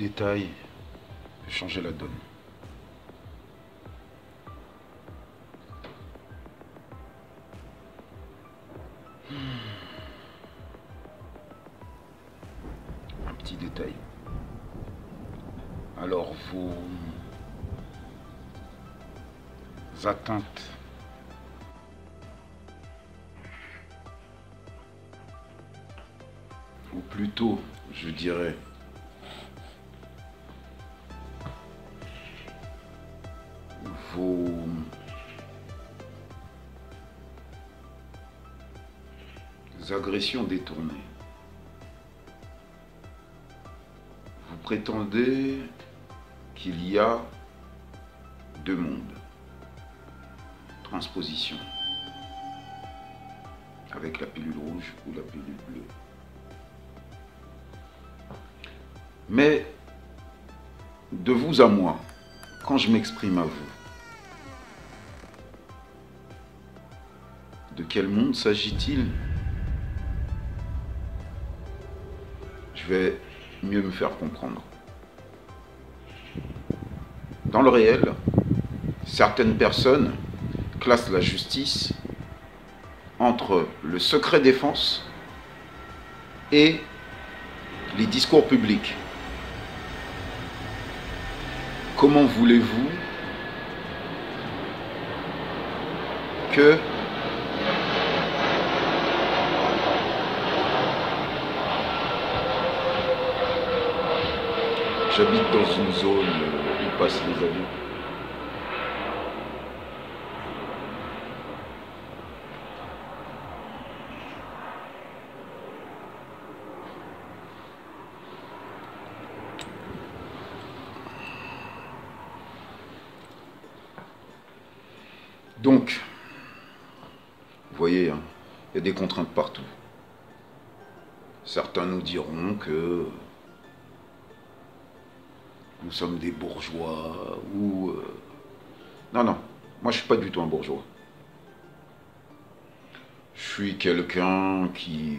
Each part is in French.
détail peut changer la donne. Un petit détail. Alors, vos atteintes ou plutôt, je dirais, détournées. Vous prétendez qu'il y a deux mondes. Transposition. Avec la pilule rouge ou la pilule bleue. Mais de vous à moi, quand je m'exprime à vous, de quel monde s'agit-il? Je vais mieux me faire comprendre. Dans le réel, certaines personnes classent la justice entre le secret défense et les discours publics. Comment voulez-vous que j'habite dans une zone où il passe les avions Donc, vous voyez, hein, il y a des contraintes partout. Certains nous diront que nous sommes des bourgeois ou... euh, Non, non, moi je suis pas du tout un bourgeois. Je suis quelqu'un qui...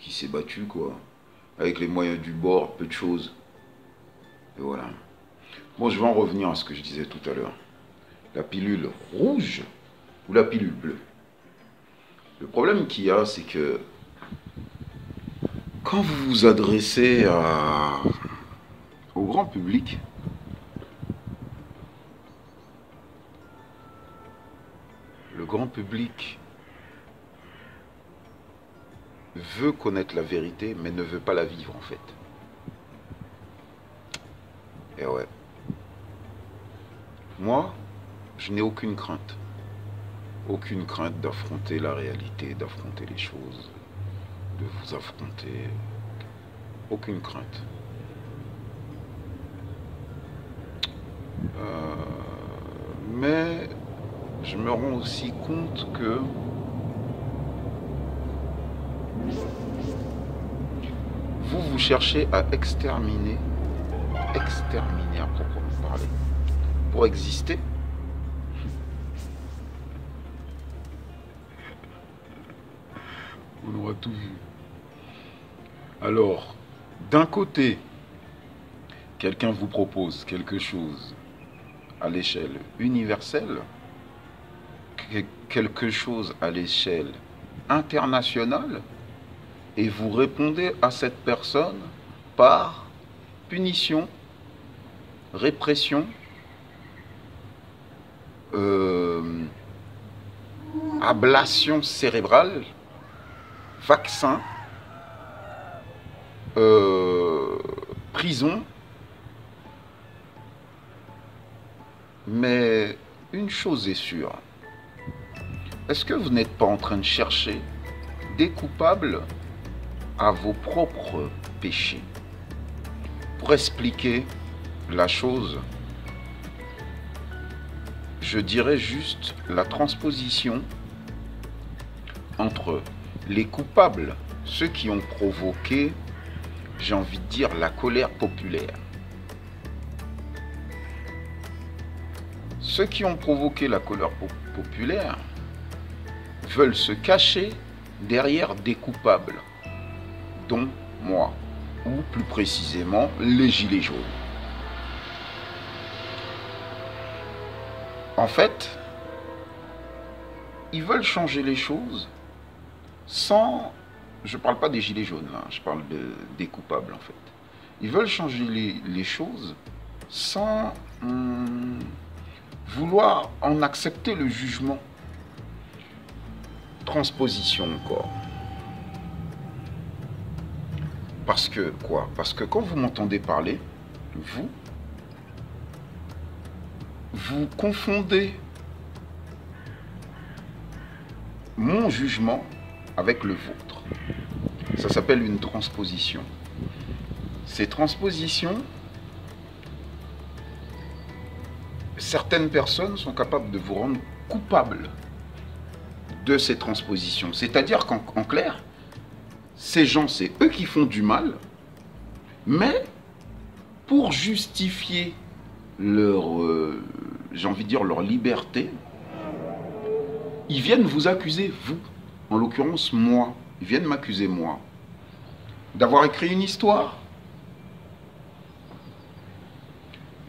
qui s'est battu, quoi. Avec les moyens du bord, peu de choses. Et voilà. Bon, je vais en revenir à ce que je disais tout à l'heure. La pilule rouge ou la pilule bleue? Le problème qu'il y a, c'est que quand vous vous adressez à- au grand public, le grand public veut connaître la vérité, mais ne veut pas la vivre en fait. Et ouais. Moi, je n'ai aucune crainte. Aucune crainte d'affronter la réalité, d'affronter les choses, de vous affronter. Aucune crainte. Euh, mais je me rends aussi compte que vous, vous cherchez à exterminer, exterminer à proprement parler, pour exister. On aura tout vu. Alors, d'un côté, quelqu'un vous propose quelque chose à l'échelle universelle, que- quelque chose à l'échelle internationale, et vous répondez à cette personne par punition, répression, euh, ablation cérébrale, vaccin, euh, prison. Mais une chose est sûre. Est-ce que vous n'êtes pas en train de chercher des coupables à vos propres péchés Pour expliquer la chose, je dirais juste la transposition entre les coupables, ceux qui ont provoqué, j'ai envie de dire, la colère populaire. Ceux qui ont provoqué la colère populaire veulent se cacher derrière des coupables, dont moi, ou plus précisément les Gilets jaunes. En fait, ils veulent changer les choses sans... Je ne parle pas des Gilets jaunes, là, je parle de, des coupables, en fait. Ils veulent changer les, choses sans hum, vouloir en accepter le jugement. Transposition encore. Parce que quoi? Parce que quand vous m'entendez parler, vous, vous confondez mon jugement avec le vôtre. Ça s'appelle une transposition. Ces transpositions, certaines personnes sont capables de vous rendre coupable de ces transpositions. C'est-à-dire qu'en clair, ces gens, c'est eux qui font du mal, mais pour justifier leur, euh, j'ai envie de dire, leur liberté, ils viennent vous accuser, vous, en l'occurrence moi, ils viennent m'accuser moi, d'avoir écrit une histoire,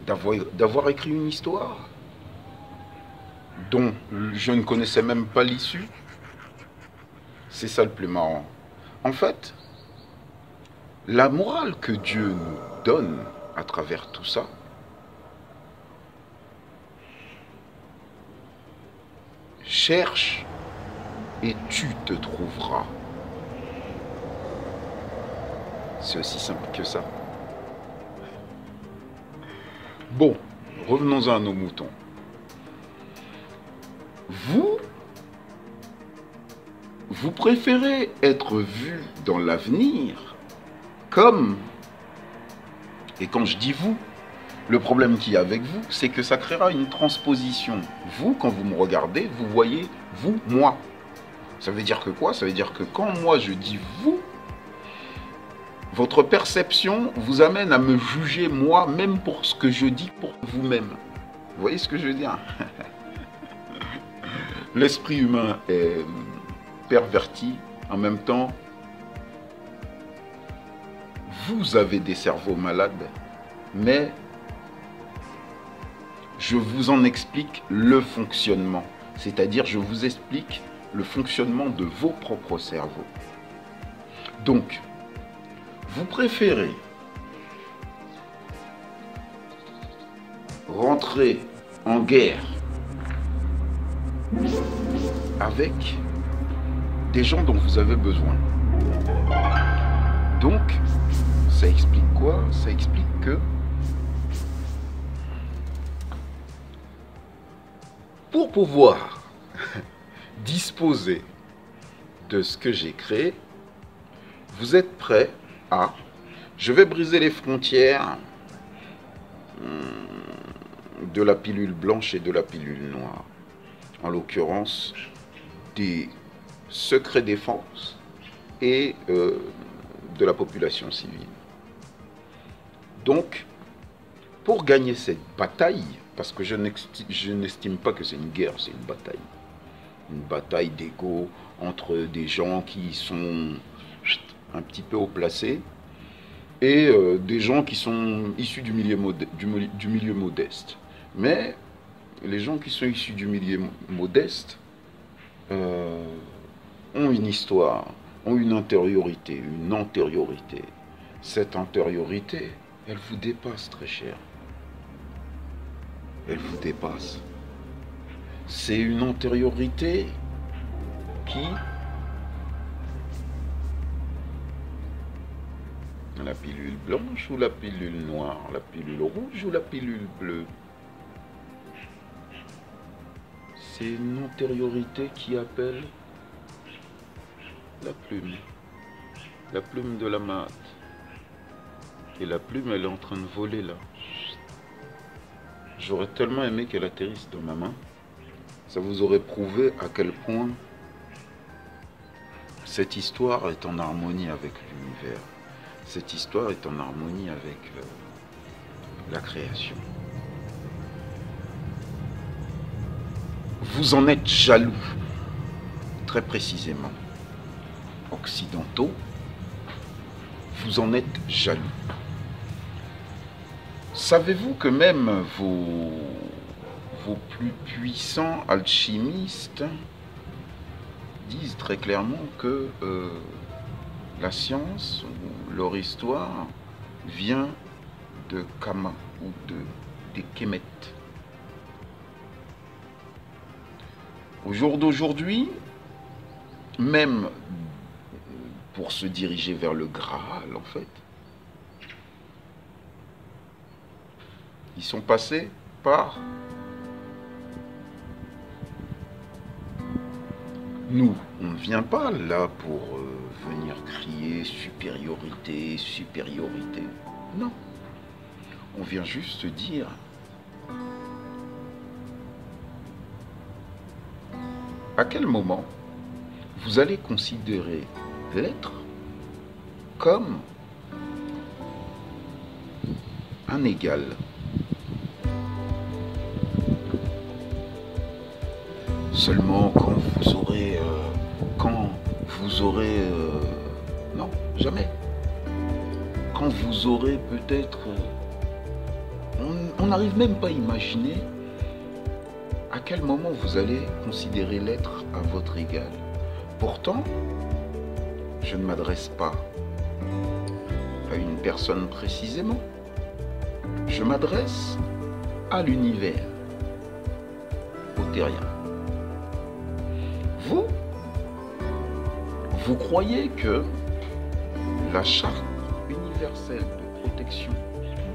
d'avoir écrit une histoire dont je ne connaissais même pas l'issue. C'est ça le plus marrant. En fait, la morale que Dieu nous donne à travers tout ça, cherche et tu te trouveras. C'est aussi simple que ça. Bon, revenons à nos moutons. Vous, vous préférez être vu dans l'avenir comme, et quand je dis vous, le problème qu'il y a avec vous, c'est que ça créera une transposition. Vous, quand vous me regardez, vous voyez vous, moi. Ça veut dire que quoi? Ça veut dire que quand moi je dis vous, votre perception vous amène à me juger moi, même pour ce que je dis pour vous-même. Vous voyez ce que je veux dire? L'esprit humain est perverti, en même temps, vous avez des cerveaux malades, mais je vous en explique le fonctionnement. C'est-à-dire, je vous explique le fonctionnement de vos propres cerveaux. Donc, vous préférez rentrer en guerre avec des gens dont vous avez besoin. Donc, ça explique quoi? Ça explique que pour pouvoir disposer de ce que j'ai créé, vous êtes prêt à... Je vais briser les frontières hmm, de la pilule blanche et de la pilule noire. En l'occurrence, des secrets défense et euh, de la population civile. Donc, pour gagner cette bataille, parce que je n'estime pas que c'est une guerre, c'est une bataille. Une bataille d'ego entre des gens qui sont un petit peu haut placés et euh, des gens qui sont issus du milieu, du, milieu modeste. Mais les gens qui sont issus du milieu modeste euh, ont une histoire, ont une antériorité, une antériorité. Cette antériorité, elle vous dépasse très cher elle vous dépasse. C'est une antériorité qui, la pilule blanche ou la pilule noire, la pilule rouge ou la pilule bleue, c'est une antériorité qui appelle la plume, la plume de la mate. Et la plume, elle est en train de voler là. J'aurais tellement aimé qu'elle atterrisse dans ma main. Ça vous aurait prouvé à quel point Cette histoire est en harmonie avec l'univers. Cette histoire est en harmonie avec euh, la création. Vous en êtes jaloux, très précisément. Occidentaux, vous en êtes jaloux. Savez-vous que même vos, plus puissants alchimistes disent très clairement que euh, la science, leur histoire, vient de Kama ou de, des Kemet. Au jour d'aujourd'hui, même pour se diriger vers le Graal, en fait, ils sont passés par nous. On ne vient pas là pour euh, venir crier supériorité, supériorité. Non. On vient juste dire à quel moment vous allez considérer l'être comme un égal? Seulement quand vous aurez, euh, quand vous aurez, euh, jamais. Quand vous aurez peut-être, euh, on n'arrive même pas à imaginer à quel moment vous allez considérer l'être à votre égal. Pourtant, je ne m'adresse pas à une personne précisément. Je m'adresse à l'univers, au terrien. Vous, vous croyez que la charte universelle de protection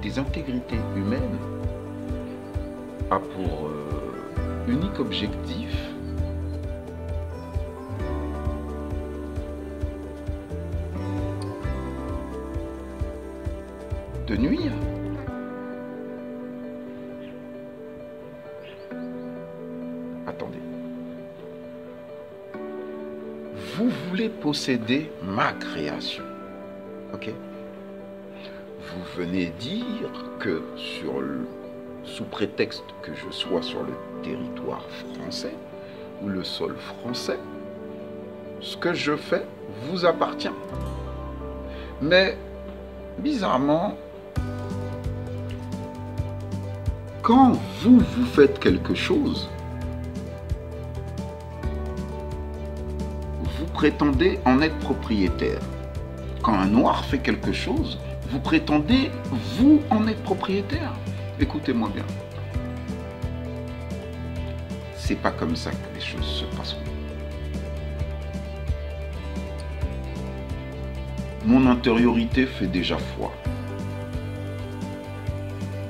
des intégrités humaines a pour euh, unique objectif de nuire Attendez. Vous voulez posséder ma création. Venez dire que sur le, sous prétexte que je sois sur le territoire français ou le sol français, ce que je fais vous appartient. Mais bizarrement, quand vous, vous faites quelque chose, vous prétendez en être propriétaire. Quand un noir fait quelque chose, vous prétendez, vous, en être propriétaire. Écoutez-moi bien. C'est pas comme ça que les choses se passeront. Mon intériorité fait déjà foi.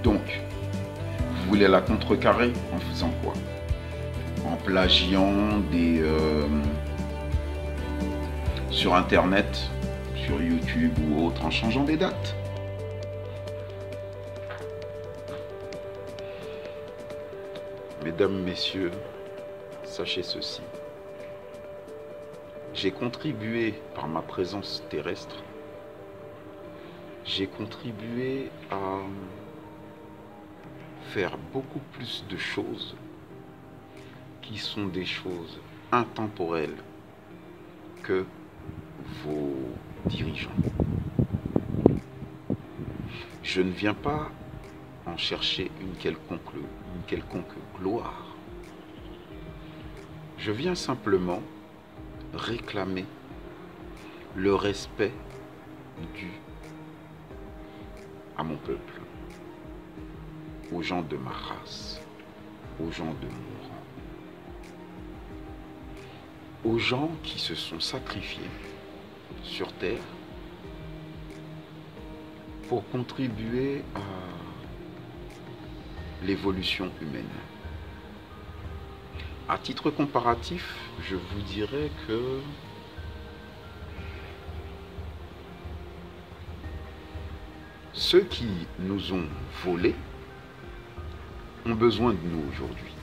Donc, vous voulez la contrecarrer en faisant quoi? En plagiant des... euh, sur Internet, sur YouTube ou autre, en changeant des dates. Mesdames, Messieurs, sachez ceci. J'ai contribué par ma présence terrestre, j'ai contribué à faire beaucoup plus de choses qui sont des choses intemporelles que vos dirigeants. Je ne viens pas en chercher une quelconque, une quelconque gloire. Je viens simplement réclamer le respect dû à mon peuple, aux gens de ma race, aux gens de mon rang, aux gens qui se sont sacrifiés sur Terre pour contribuer à l'évolution humaine. À titre comparatif, je vous dirais que ceux qui nous ont volés ont besoin de nous aujourd'hui.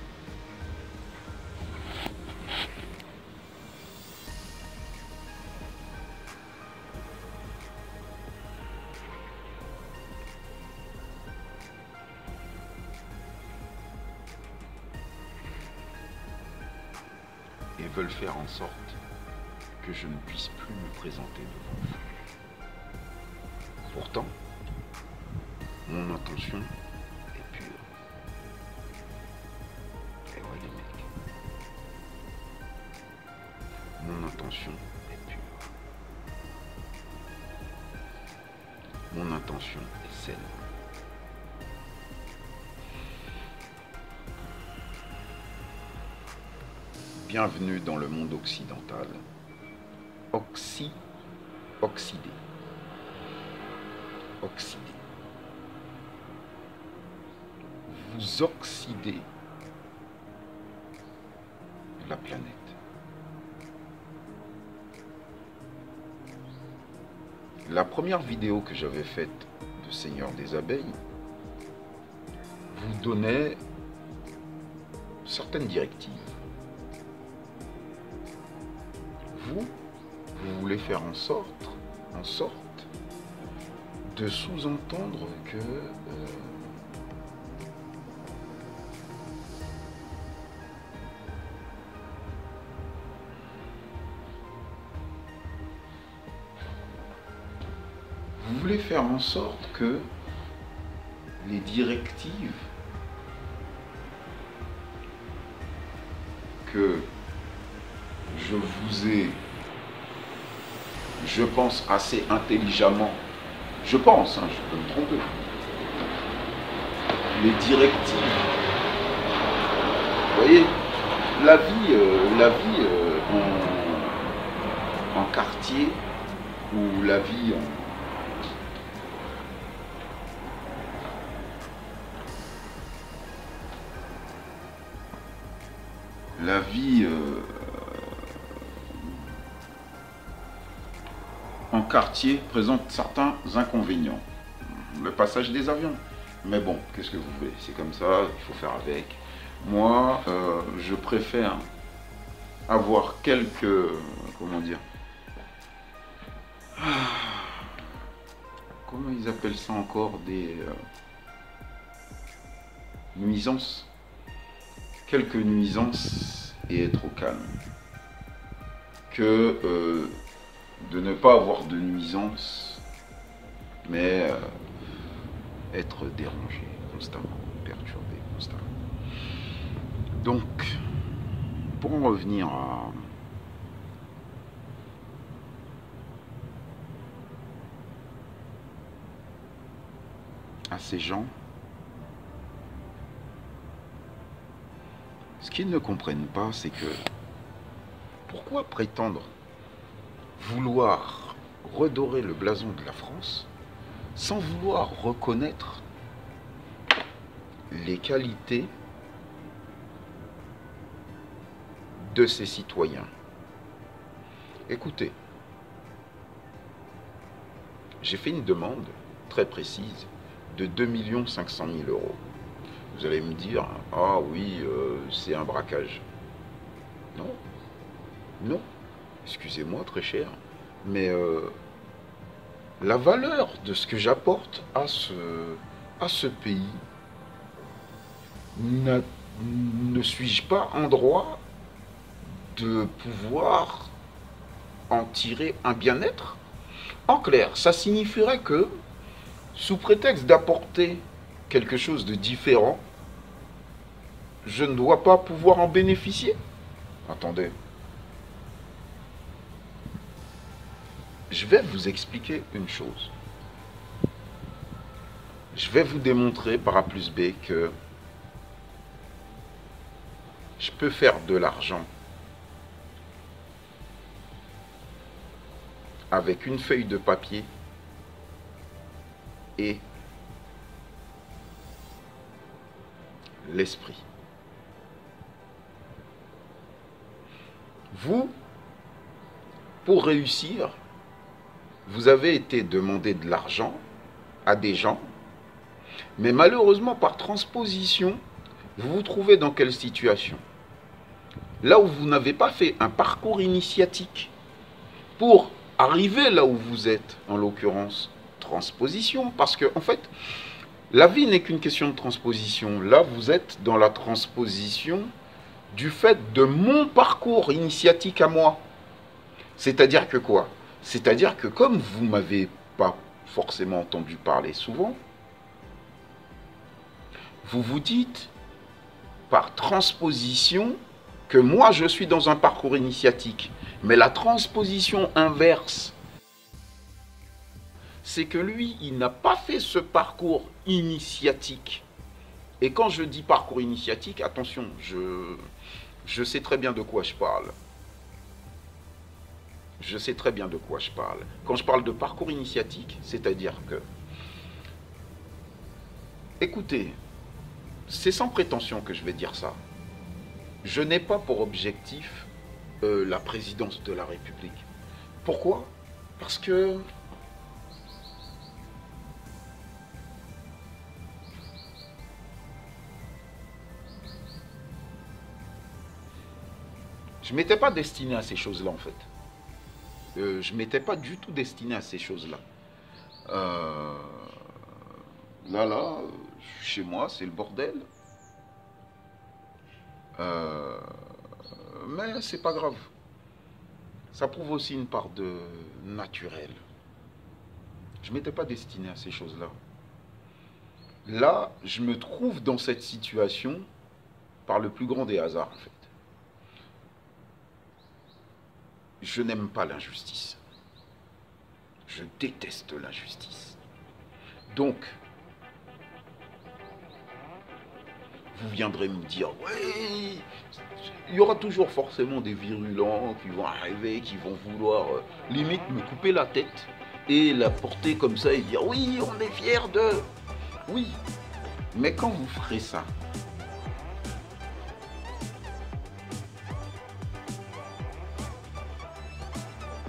Faire en sorte que je ne puisse plus me présenter devant vous. Pourtant, mon intention Bienvenue dans le monde occidental. Oxy, oxydé. Oxydé. Vous oxydez la planète. La première vidéo que j'avais faite de Seigneur des Abeilles vous donnait certaines directives. Faire en sorte, en sorte de sous-entendre que euh, vous voulez faire en sorte que les directives que je vous ai, je pense, assez intelligemment, je pense, hein, je peux me tromper, les directives. Vous voyez, la vie, euh, la vie euh, en, en quartier ou la vie en, la vie quartier présente certains inconvénients. Le passage des avions. Mais bon, qu'est-ce que vous voulez? C'est comme ça, il faut faire avec. Moi, euh, je préfère avoir quelques... Comment dire Ah, Comment ils appellent ça encore? Des euh, nuisances quelques nuisances et être au calme. Que euh, de ne pas avoir de nuisances, mais euh, être dérangé constamment, perturbé constamment. Donc, pour en revenir à ces gens, Ce qu'ils ne comprennent pas, c'est que pourquoi prétendre vouloir redorer le blason de la France sans vouloir reconnaître les qualités de ses citoyens Écoutez, j'ai fait une demande très précise de 2 500 000 euros. Vous allez me dire, ah oui, euh, c'est un braquage. Non, non, excusez-moi très cher, mais euh, la valeur de ce que j'apporte à ce, à ce pays, ne suis-je pas en droit de pouvoir en tirer un bien-être? En clair, ça signifierait que, sous prétexte d'apporter quelque chose de différent, je ne dois pas pouvoir en bénéficier? Attendez. Je vais vous expliquer une chose. Je vais vous démontrer par A plus B que je peux faire de l'argent avec une feuille de papier et l'esprit. Vous, pour réussir, vous avez été demandé de l'argent à des gens, mais malheureusement, par transposition, vous vous trouvez dans quelle situation? Là où vous n'avez pas fait un parcours initiatique pour arriver là où vous êtes, en l'occurrence, transposition, parce que en fait, la vie n'est qu'une question de transposition. Là, vous êtes dans la transposition du fait de mon parcours initiatique à moi. C'est-à-dire que quoi? C'est-à-dire que comme vous m'avez pas forcément entendu parler souvent, vous vous dites par transposition que moi je suis dans un parcours initiatique. Mais la transposition inverse, c'est que lui, il n'a pas fait ce parcours initiatique. Et quand je dis parcours initiatique, attention, je sais très bien de quoi je parle. Je sais très bien de quoi je parle. Quand je parle de parcours initiatique, c'est-à-dire que, écoutez, c'est sans prétention que je vais dire ça. Je n'ai pas pour objectif euh, la présidence de la République. Pourquoi? Parce que je m'étais pas destiné à ces choses-là en fait. Euh, je ne m'étais pas du tout destiné à ces choses-là. Euh, là, là, chez moi, c'est le bordel. Euh, mais c'est pas grave. Ça prouve aussi une part de naturel. Je ne m'étais pas destiné à ces choses-là. Là, je me trouve dans cette situation par le plus grand des hasards, en fait. Je n'aime pas l'injustice. Je déteste l'injustice. Donc, vous viendrez me dire, oui, il y aura toujours forcément des virulents qui vont arriver, qui vont vouloir euh, limite me couper la tête et la porter comme ça et dire, oui, on est fiers de... Oui, mais quand vous ferez ça,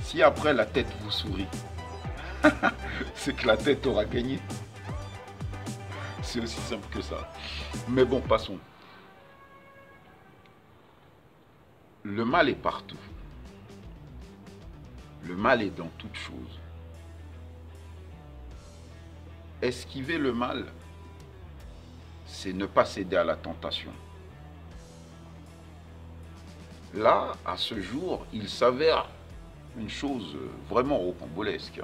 si après la tête vous sourit, c'est que la tête aura gagné. C'est aussi simple que ça. Mais bon, passons. Le mal est partout. Le mal est dans toute chose. Esquiver le mal, c'est ne pas céder à la tentation. Là, à ce jour, il s'avère une chose vraiment rocambolesque.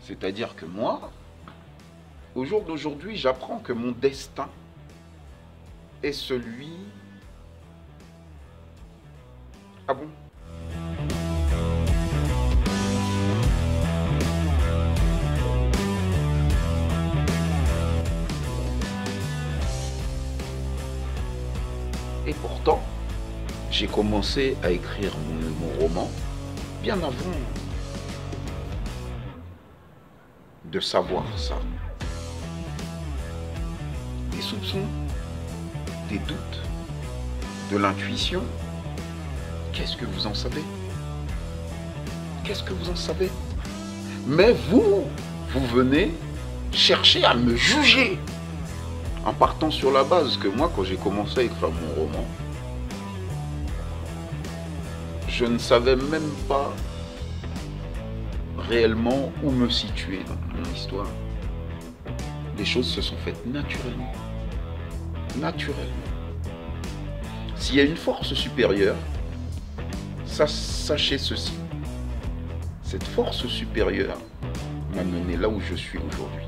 C'est-à-dire que moi, au jour d'aujourd'hui, j'apprends que mon destin est celui... Ah bon? Et pourtant, j'ai commencé à écrire mon, mon roman bien avant de savoir ça. Des soupçons, des doutes, de l'intuition. Qu'est-ce que vous en savez? Qu'est-ce que vous en savez? Mais vous, vous venez chercher à me juger en partant sur la base que moi, quand j'ai commencé à écrire mon roman, je ne savais même pas réellement où me situer dans mon histoire. Les choses se sont faites naturellement. Naturellement. S'il y a une force supérieure, sachez ceci. Cette force supérieure m'a mené là où je suis aujourd'hui.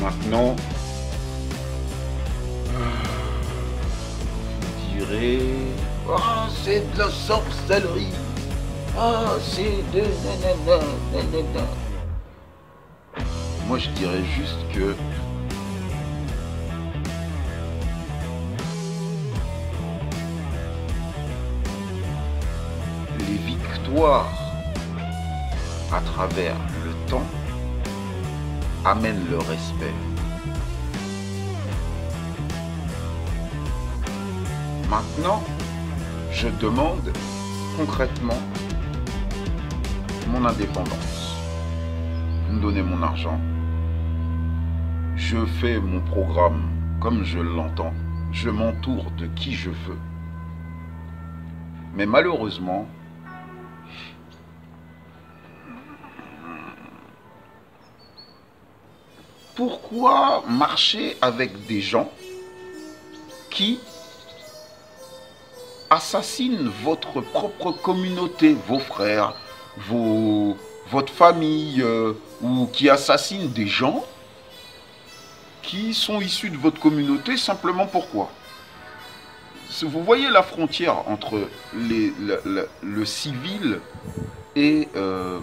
Maintenant, Ah, c'est de la sorcellerie. Ah, c'est de Moi, je dirais juste que les victoires à travers le temps amènent le respect. Maintenant, je demande concrètement mon indépendance. Vous me donnez mon argent. Je fais mon programme comme je l'entends. Je m'entoure de qui je veux. Mais malheureusement, pourquoi marcher avec des gens qui assassinent votre propre communauté, vos frères, vos, votre famille, euh, ou qui assassinent des gens qui sont issus de votre communauté simplement pourquoi Vous voyez la frontière entre le, civil et... Euh,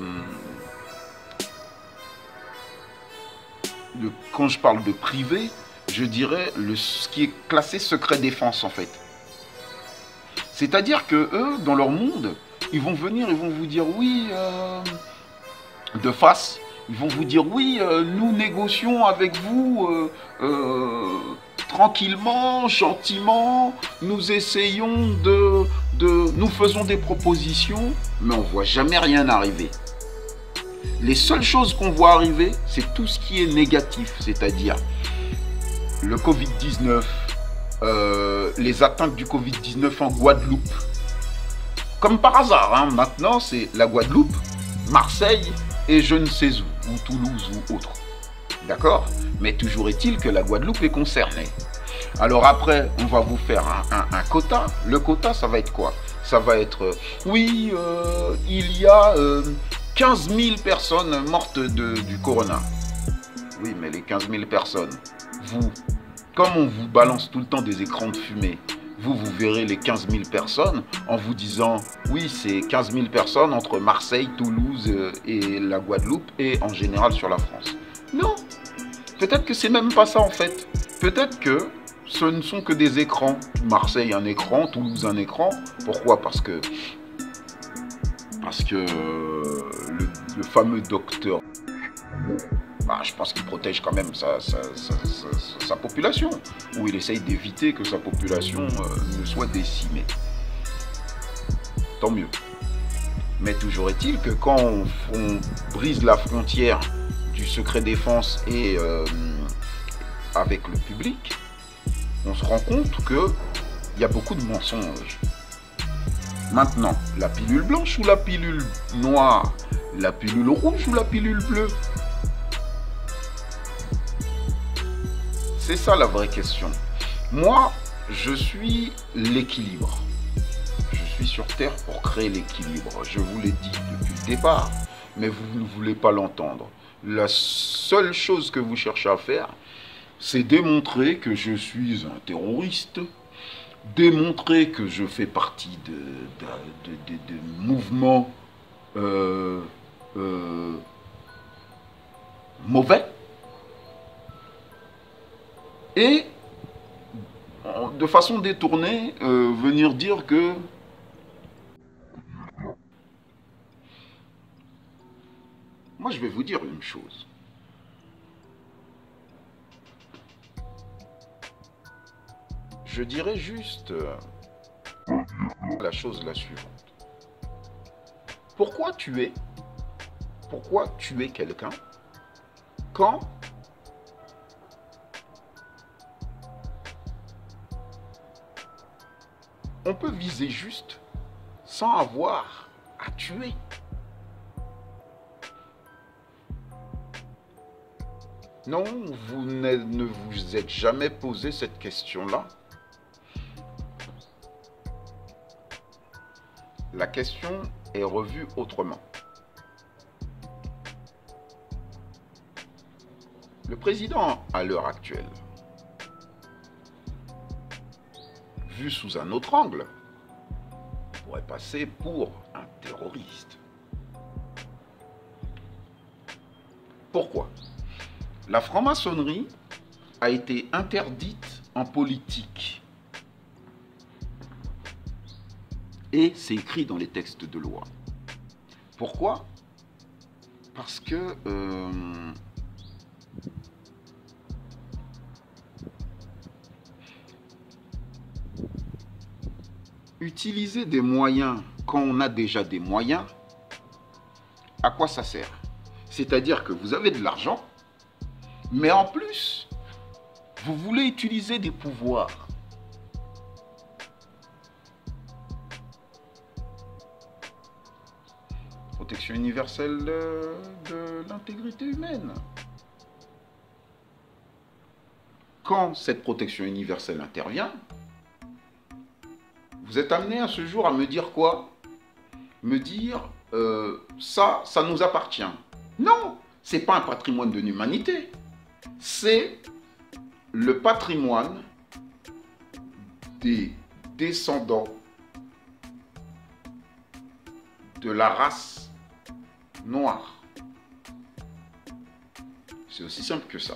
quand je parle de privé, je dirais le, ce qui est classé secret défense en fait. C'est-à-dire que eux, dans leur monde, ils vont venir, ils vont vous dire oui, euh, de face, ils vont vous dire oui, euh, nous négocions avec vous euh, tranquillement, gentiment, nous essayons de, nous faisons des propositions, mais on voit jamais rien arriver. Les seules choses qu'on voit arriver, c'est tout ce qui est négatif, c'est-à-dire le Covid-19, euh, les atteintes du Covid-19 en Guadeloupe. Comme par hasard, hein, maintenant c'est la Guadeloupe, Marseille et je ne sais où, ou Toulouse ou autre. D'accord? Mais toujours est-il que la Guadeloupe est concernée. Alors après, on va vous faire un, quota. Le quota, ça va être quoi? Ça va être, euh, oui, euh, il y a 15 000 personnes mortes de, du corona. Oui, mais les 15 000 personnes, vous, comme on vous balance tout le temps des écrans de fumée, vous, vous verrez les 15 000 personnes en vous disant, oui, c'est 15 000 personnes entre Marseille, Toulouse euh, et la Guadeloupe et en général sur la France. Non, peut-être que c'est même pas ça en fait. Peut-être que ce ne sont que des écrans. Marseille un écran, Toulouse un écran. Pourquoi? Parce que parce que le, fameux docteur, bah, je pense qu'il protège quand même sa, population, ou il essaye d'éviter que sa population euh, ne soit décimée. Tant mieux. Mais toujours est-il que quand on, brise la frontière du secret défense et euh, avec le public, on se rend compte qu'il y a beaucoup de mensonges. Maintenant, la pilule blanche ou la pilule noire? La pilule rouge ou la pilule bleue? C'est ça la vraie question. Moi, je suis l'équilibre. Je suis sur Terre pour créer l'équilibre. Je vous l'ai dit depuis le départ, mais vous ne voulez pas l'entendre. La seule chose que vous cherchez à faire, c'est démontrer que je suis un terroriste, démontrer que je fais partie de, mouvements euh, euh, mauvais et de façon détournée euh, venir dire que moi je vais vous dire une chose Je dirais juste la chose la suivante. Pourquoi tuer Pourquoi tuer quelqu'un quand on peut viser juste sans avoir à tuer Non, vous ne vous êtes jamais posé cette question-là la question est revue autrement. Le président, à l'heure actuelle, sous un autre angle, pourrait passer pour un terroriste. Pourquoi? La franc-maçonnerie a été interdite en politique Et c'est écrit dans les textes de loi. Pourquoi? Parce que euh, utiliser des moyens quand on a déjà des moyens, à quoi ça sert? C'est-à-dire que vous avez de l'argent, mais en plus, vous voulez utiliser des pouvoirs. universelle de, l'intégrité humaine. quand cette protection universelle intervient, vous êtes amené à ce jour à me dire quoi? Me dire, euh, ça, ça nous appartient. Non, c'est pas un patrimoine de l'humanité. C'est le patrimoine des descendants de la race noire. C'est aussi simple que ça.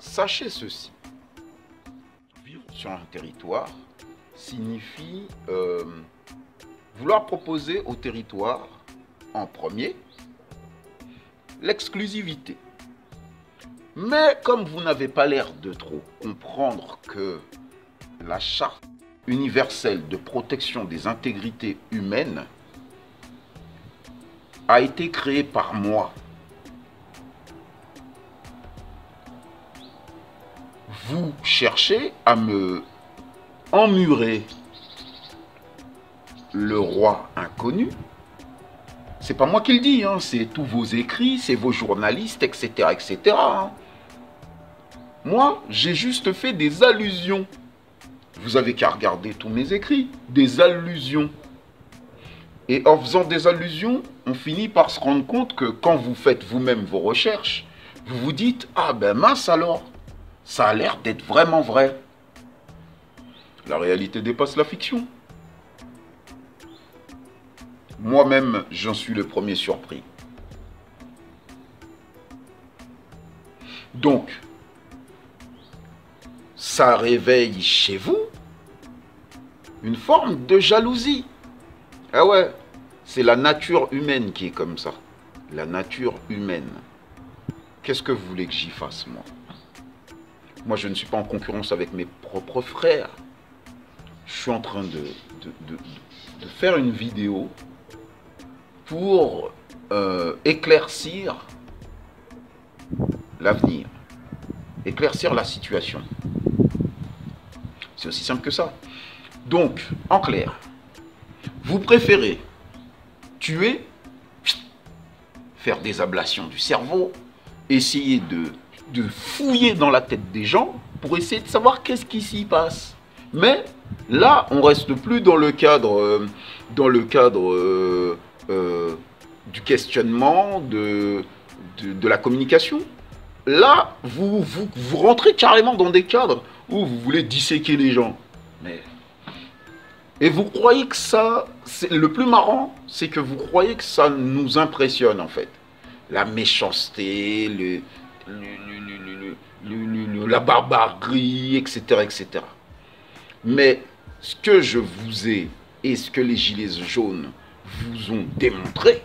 Sachez ceci. Sur un territoire signifie euh, vouloir proposer au territoire en premier l'exclusivité. Mais comme vous n'avez pas l'air de trop comprendre que la charte universelle de protection des intégrités humaines a été créée par moi, vous cherchez à me emmurer le roi inconnu. C'est pas moi qui le dis, hein, c'est tous vos écrits, c'est vos journalistes, etc. etc. Hein. Moi, j'ai juste fait des allusions. Vous avez qu'à regarder tous mes écrits, des allusions. Et en faisant des allusions, on finit par se rendre compte que quand vous faites vous-même vos recherches, vous vous dites Ah ben mince alors, ça a l'air d'être vraiment vrai. La réalité dépasse la fiction. Moi-même, j'en suis le premier surpris. Donc, ça réveille chez vous une forme de jalousie. Ah ouais, c'est la nature humaine qui est comme ça. La nature humaine. Qu'est-ce que vous voulez que j'y fasse, moi? Moi, je ne suis pas en concurrence avec mes propres frères. Je suis en train de, de, faire une vidéo pour euh, éclaircir l'avenir, éclaircir la situation. C'est aussi simple que ça. Donc, en clair, vous préférez tuer, faire des ablations du cerveau, essayer de, de fouiller dans la tête des gens pour essayer de savoir qu'est-ce qui s'y passe. Mais là, on reste plus dans le cadre, euh, dans le cadre euh, euh, du questionnement, de, de, la communication. Là, vous, vous, vous rentrez carrément dans des cadres où vous voulez disséquer les gens. Mais et vous croyez que ça, le plus marrant, c'est que vous croyez que ça nous impressionne en fait. La méchanceté, le, la barbarie, etc., etc. Mais ce que je vous ai et ce que les gilets jaunes vous ont démontré,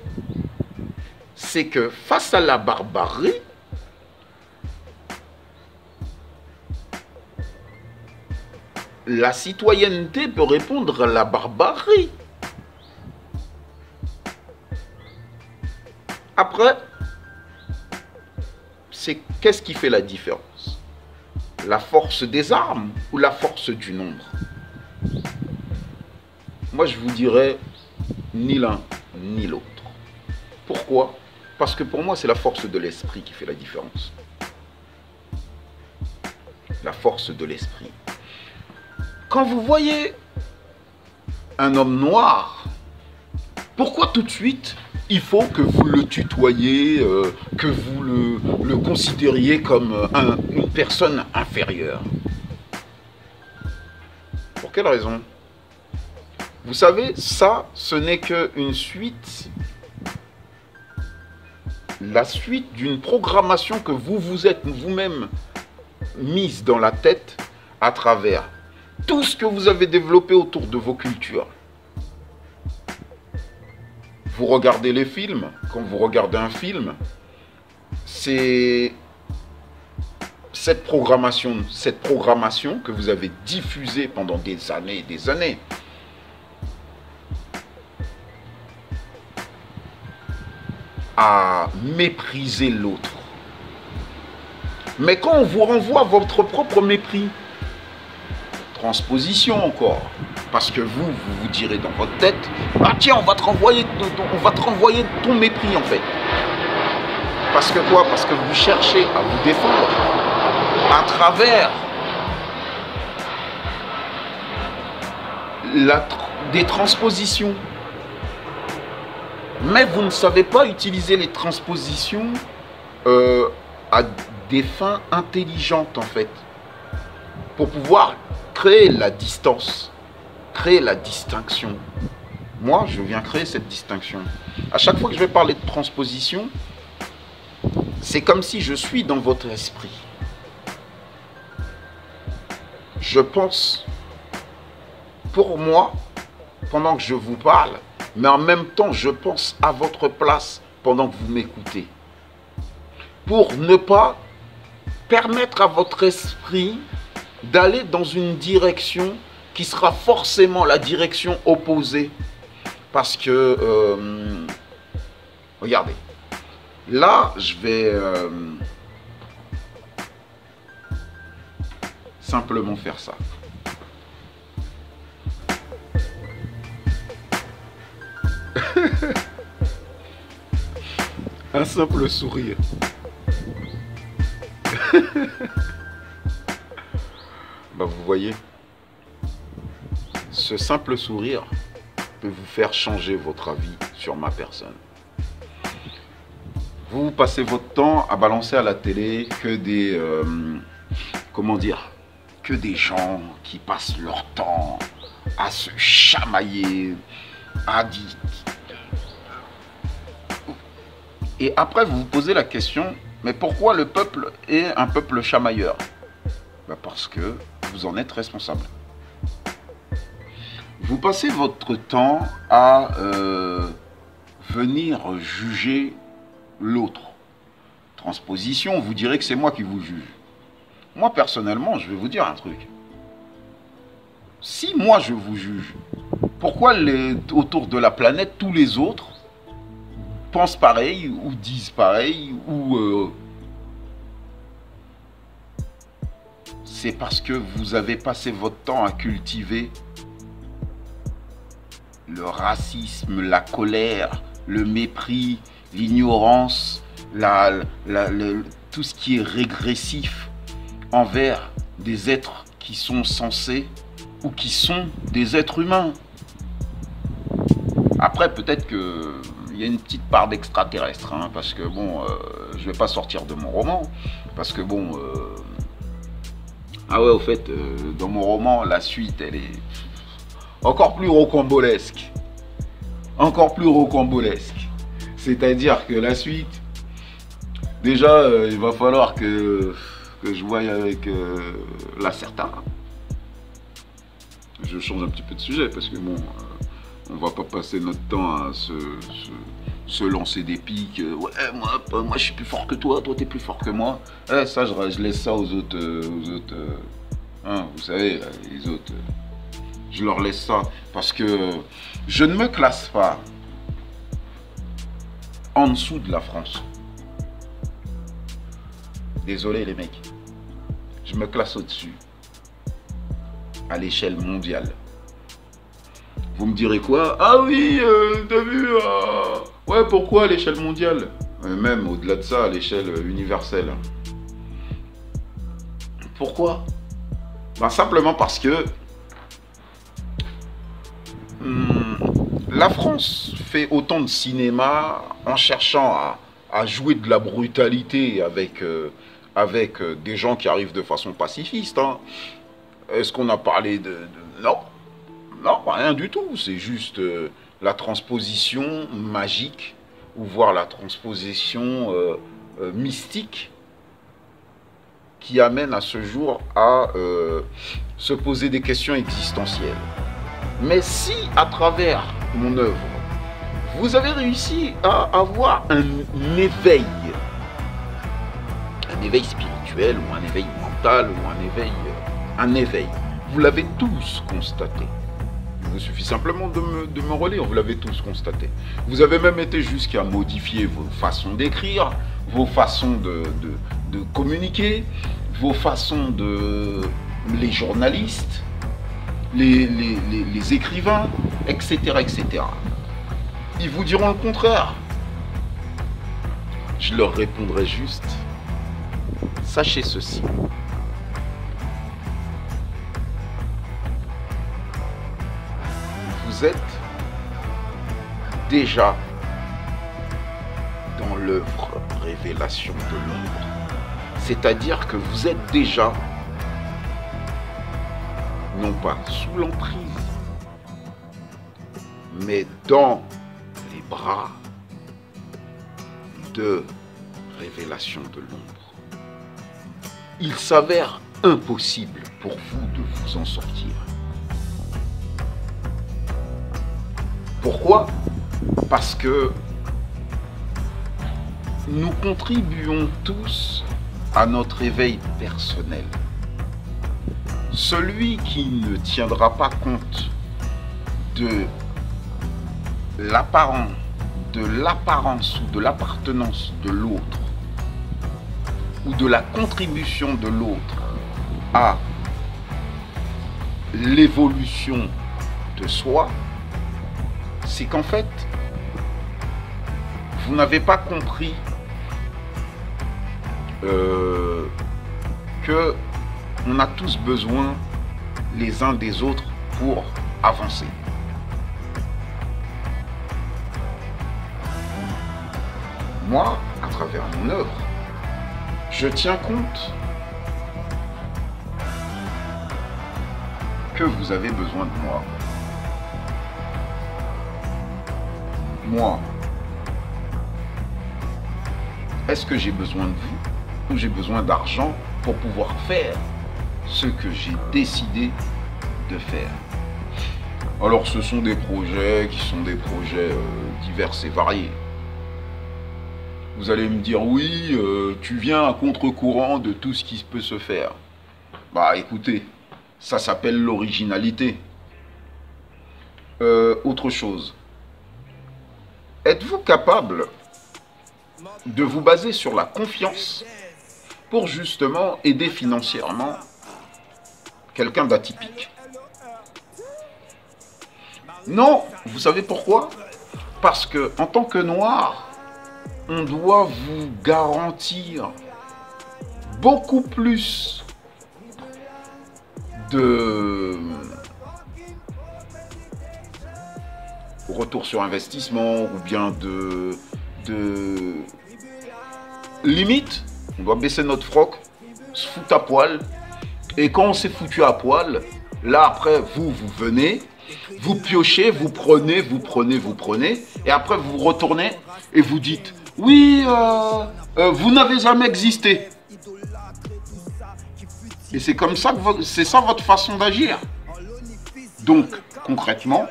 c'est que face à la barbarie, la citoyenneté peut répondre à la barbarie. Après, c'est qu'est-ce qui fait la différence? La force des armes ou la force du nombre? Moi, je vous dirais ni l'un ni l'autre. Pourquoi? Parce que pour moi, c'est la force de l'esprit qui fait la différence. La force de l'esprit. Quand vous voyez un homme noir, pourquoi tout de suite il faut que vous le tutoyez, euh, que vous le, considériez comme une personne inférieure Pour quelle raison? Vous savez, ça, ce n'est qu'une suite, la suite d'une programmation que vous vous êtes vous-même mise dans la tête à travers tout ce que vous avez développé autour de vos cultures. Vous regardez les films, quand vous regardez un film, c'est cette programmation, cette programmation que vous avez diffusée pendant des années et des années. à mépriser l'autre. Mais quand on vous renvoie votre propre mépris, transposition encore. Parce que vous, vous vous direz dans votre tête, ah tiens, on va te renvoyer, on va te renvoyer ton mépris en fait. Parce que quoi? Parce que vous cherchez à vous défendre à travers la, des transpositions. Mais vous ne savez pas utiliser les transpositions euh, à des fins intelligentes en fait. Pour pouvoir créer la distance, créer la distinction. Moi, je viens créer cette distinction. À chaque fois que je vais parler de transposition, c'est comme si je suis dans votre esprit. Je pense, pour moi, pendant que je vous parle, mais en même temps, je pense à votre place pendant que vous m'écoutez. Pour ne pas permettre à votre esprit d'aller dans une direction qui sera forcément la direction opposée. Parce que, euh, regardez, là, je vais euh, simplement faire ça. Un simple sourire. bah vous voyez, ce simple sourire peut vous faire changer votre avis sur ma personne. Vous passez votre temps à balancer à la télé que des... Euh, comment dire Que des gens qui passent leur temps à se chamailler, à dire et après, vous vous posez la question, mais pourquoi le peuple est un peuple chamailleur? Ben, Parce que vous en êtes responsable. Vous passez votre temps à euh, venir juger l'autre. Transposition, vous direz que c'est moi qui vous juge. Moi, personnellement, je vais vous dire un truc. Si moi je vous juge, pourquoi les, autour de la planète, tous les autres pensent pareil ou disent pareil ou euh, c'est parce que vous avez passé votre temps à cultiver le racisme, la colère, le mépris, l'ignorance, tout ce qui est régressif envers des êtres qui sont censés ou qui sont des êtres humains. Après, peut-être que il y a une petite part d'extraterrestre, hein, parce que bon, euh, je vais pas sortir de mon roman, parce que bon, euh, ah ouais, au fait, euh, dans mon roman, la suite, elle est encore plus rocambolesque, encore plus rocambolesque. C'est-à-dire que la suite, déjà, il va falloir que, que je voie avec la certain. Je change un petit peu de sujet parce que bon, on va pas passer notre temps à se, lancer des pics. Euh, ouais, moi, moi je suis plus fort que toi, toi t'es plus fort que moi. Eh, ça, je, laisse ça aux autres. Euh, aux autres euh, hein, vous savez, les autres. je leur laisse ça. Parce que je ne me classe pas en dessous de la France. Désolé les mecs. Je me classe au-dessus. À l'échelle mondiale. Vous me direz quoi? Ah oui, euh, t'as vu euh, Ouais, pourquoi à l'échelle mondiale Même au-delà de ça, à l'échelle universelle. Pourquoi? Ben, Simplement parce que hmm, la France fait autant de cinéma en cherchant à, jouer de la brutalité avec, euh, avec des gens qui arrivent de façon pacifiste. Hein. Est-ce qu'on a parlé de... Non, non, rien du tout. C'est juste euh, la transposition magique, ou voir la transposition euh, euh, mystique qui amène à ce jour à se poser des questions existentielles. Mais si à travers mon œuvre, vous avez réussi à avoir un éveil, un éveil spirituel ou un éveil mental ou un éveil, un éveil, vous l'avez tous constaté. Il suffit simplement de me, de relire, vous l'avez tous constaté. Vous avez même été jusqu'à modifier vos façons d'écrire, vos façons de, communiquer, vos façons de... les journalistes, les, les, écrivains, etc., etc. Ils vous diront le contraire. je leur répondrai juste, sachez ceci. Êtes déjà dans l'œuvre révélation de l'ombre. C'est-à-dire que vous êtes déjà, non pas sous l'emprise, mais dans les bras de révélation de l'ombre. Il s'avère impossible pour vous de vous en sortir. Pourquoi? Parce que nous contribuons tous à notre éveil personnel. Celui qui ne tiendra pas compte de l'apparent, de l'apparence ou de l'appartenance de l'autre, ou de la contribution de l'autre à l'évolution de soi, c'est qu'en fait, vous n'avez pas compris euh, que on a tous besoin les uns des autres pour avancer. Moi, à travers mon œuvre, je tiens compte que vous avez besoin de moi. Moi, est-ce que j'ai besoin de vous ou j'ai besoin d'argent pour pouvoir faire ce que j'ai décidé de faire? Alors ce sont des projets qui sont des projets euh, divers et variés. Vous allez me dire oui, euh, tu viens à contre-courant de tout ce qui peut se faire. Bah écoutez, ça s'appelle l'originalité. Euh, autre chose. Êtes-vous capable de vous baser sur la confiance pour justement aider financièrement quelqu'un d'atypique? Non, vous savez pourquoi? Parce que en tant que noir, on doit vous garantir beaucoup plus de retour sur investissement ou bien de, de limite, on doit baisser notre froc, se foutre à poil. Et quand on s'est foutu à poil, là après, vous, vous venez, vous piochez, vous prenez, vous prenez, vous prenez, et après vous retournez et vous dites, oui, euh, euh, vous n'avez jamais existé. Et c'est comme ça que c'est ça votre façon d'agir. Donc, concrètement,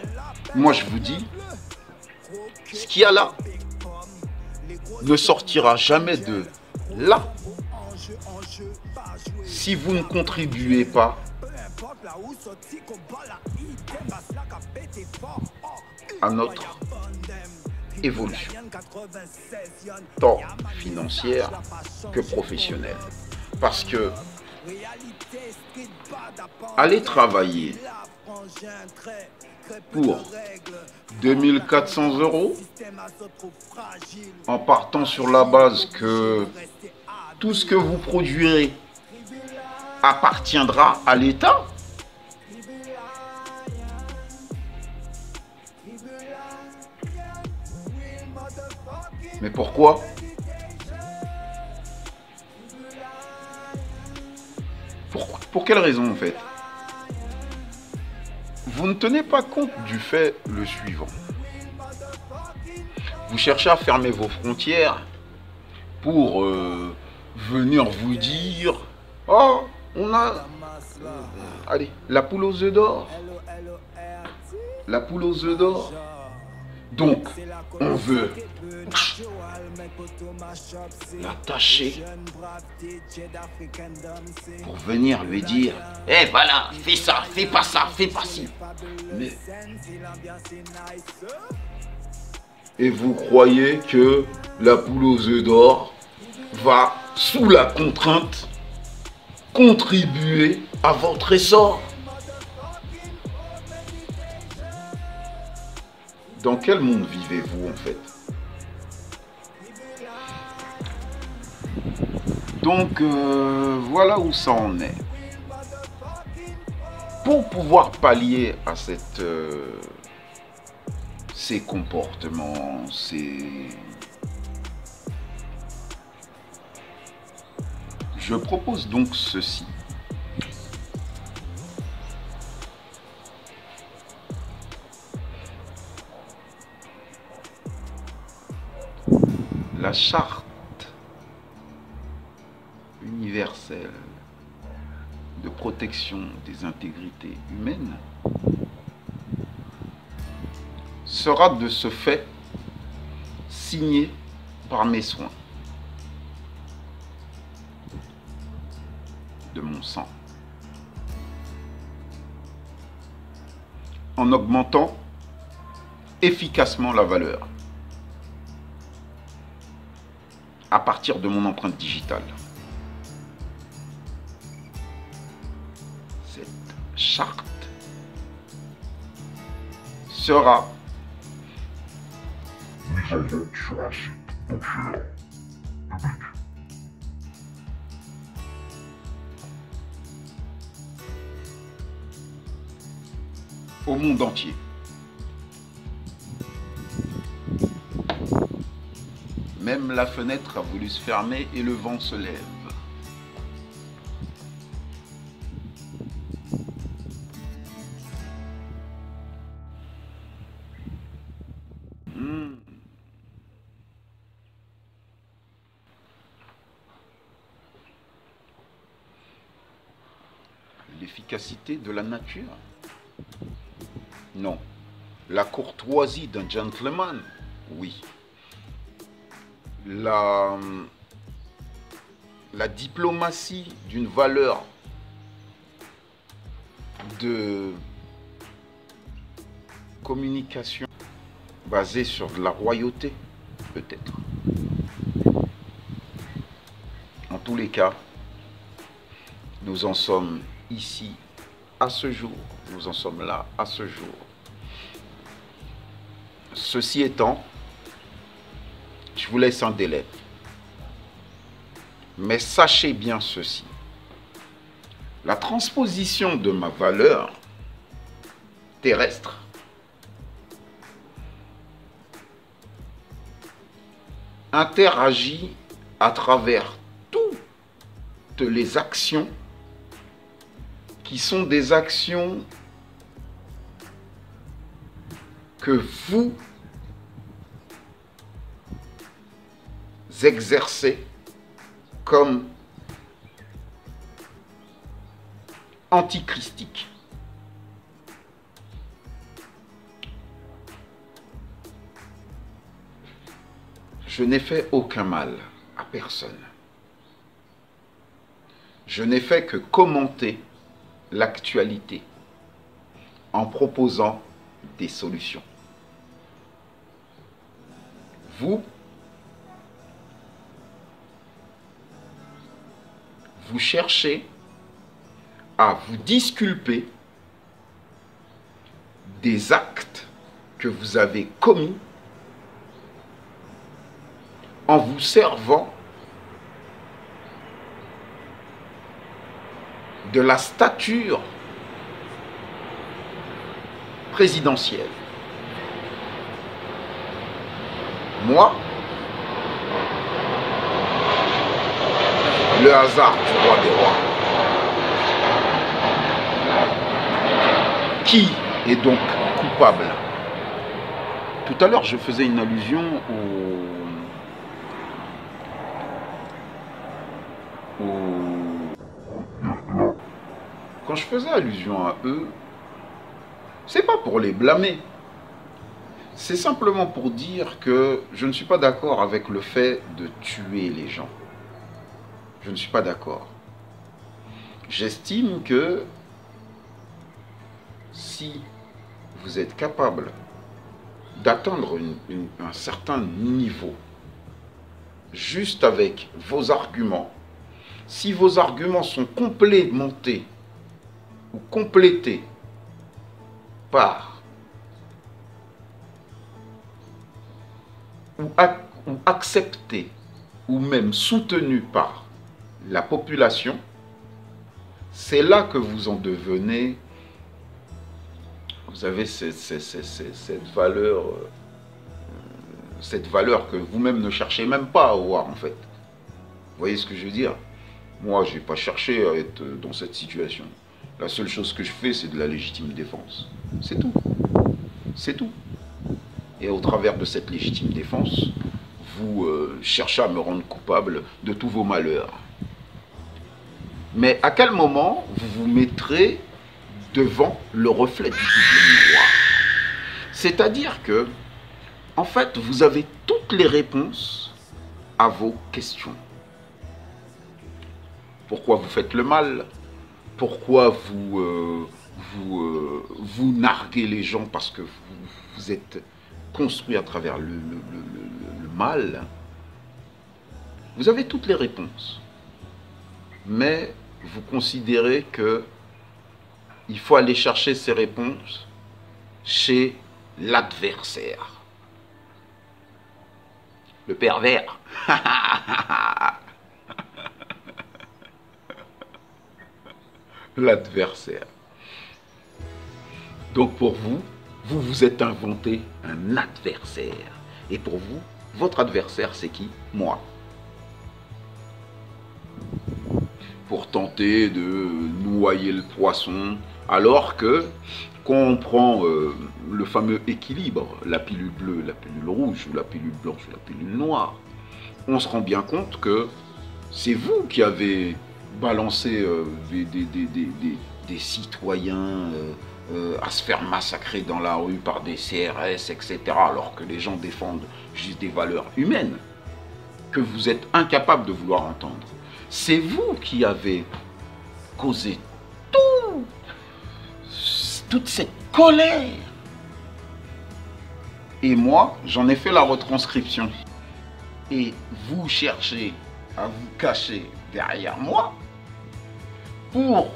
moi je vous dis, ce qu'il y a là ne sortira jamais de là si vous ne contribuez pas à notre évolution, tant financière que professionnelle. Parce que aller travailler pour 2400 euros en partant sur la base que tout ce que vous produirez appartiendra à l'État. Mais pourquoi? Pour, pour quelle raison en fait? Vous ne tenez pas compte du fait le suivant. Vous cherchez à fermer vos frontières pour euh, venir vous dire Oh, on a. allez, la poule aux œufs d'or. La poule aux œufs d'or. Donc, on veut l'attacher pour venir lui dire Eh voilà, fais ça, fais pas ça, fais pas ci. Et vous croyez que la poule aux œufs d'or va, sous la contrainte, contribuer à votre essor? Dans quel monde vivez-vous en fait? Donc euh, voilà où ça en est. Pour pouvoir pallier à cette, euh, ces comportements, ces... Je propose donc ceci. La charte universelle de protection des intégrités humaines sera de ce fait signée par mes soins, de mon sang, en augmentant efficacement la valeur à partir de mon empreinte digitale. Cette charte sera mise en vente sur un site d'enchères public. au monde entier. Même la fenêtre a voulu se fermer et le vent se lève. Hmm. L'efficacité de la nature? Non. La courtoisie d'un gentleman? Oui la, diplomatie d'une valeur de communication basée sur la royauté, peut-être. En tous les cas, nous en sommes ici à ce jour, nous en sommes là à ce jour. Ceci étant, je vous laisse un délai. Mais sachez bien ceci. La transposition de ma valeur terrestre interagit à travers toutes les actions qui sont des actions que vous exercer comme antichristique. Je n'ai fait aucun mal à personne. Je n'ai fait que commenter l'actualité en proposant des solutions. Vous, vous cherchez à vous disculper des actes que vous avez commis en vous servant de la stature présidentielle. Moi, le hasard du roi des rois. Qui est donc coupable? Tout à l'heure, je faisais une allusion au... Quand je faisais allusion à eux, c'est pas pour les blâmer. C'est simplement pour dire que je ne suis pas d'accord avec le fait de tuer les gens. Je ne suis pas d'accord. J'estime que si vous êtes capable d'atteindre un certain niveau, juste avec vos arguments, si vos arguments sont complémentés ou complétés par ou, acceptés ou même soutenus par la population, c'est là que vous en devenez, vous avez cette, valeur, euh, cette valeur que vous-même ne cherchez même pas à avoir en fait. Vous voyez ce que je veux dire? Moi, je n'ai pas cherché à être dans cette situation. La seule chose que je fais, c'est de la légitime défense. C'est tout. C'est tout. Et au travers de cette légitime défense, vous euh, cherchez à me rendre coupable de tous vos malheurs. Mais à quel moment vous vous mettrez devant le reflet du double miroir? C'est-à-dire que, en fait, vous avez toutes les réponses à vos questions. Pourquoi vous faites le mal? Pourquoi vous, euh, euh, vous narguez les gens parce que vous, êtes construit à travers le- le mal? Vous avez toutes les réponses. Mais vous considérez que il faut aller chercher ces réponses chez l'adversaire. Le pervers. L'adversaire. Donc pour vous, vous vous êtes inventé un adversaire. Et pour vous, votre adversaire, c'est qui? Moi. Pour tenter de noyer le poisson, alors que quand on prend euh, le fameux équilibre, la pilule bleue, la pilule rouge, ou la pilule blanche, la pilule noire, on se rend bien compte que c'est vous qui avez balancé euh, des, citoyens euh, à se faire massacrer dans la rue par des CRS, etc., alors que les gens défendent juste des valeurs humaines que vous êtes incapable de vouloir entendre. C'est vous qui avez causé tout, toute cette colère. Et moi, j'en ai fait la retranscription. Et vous cherchez à vous cacher derrière moi pour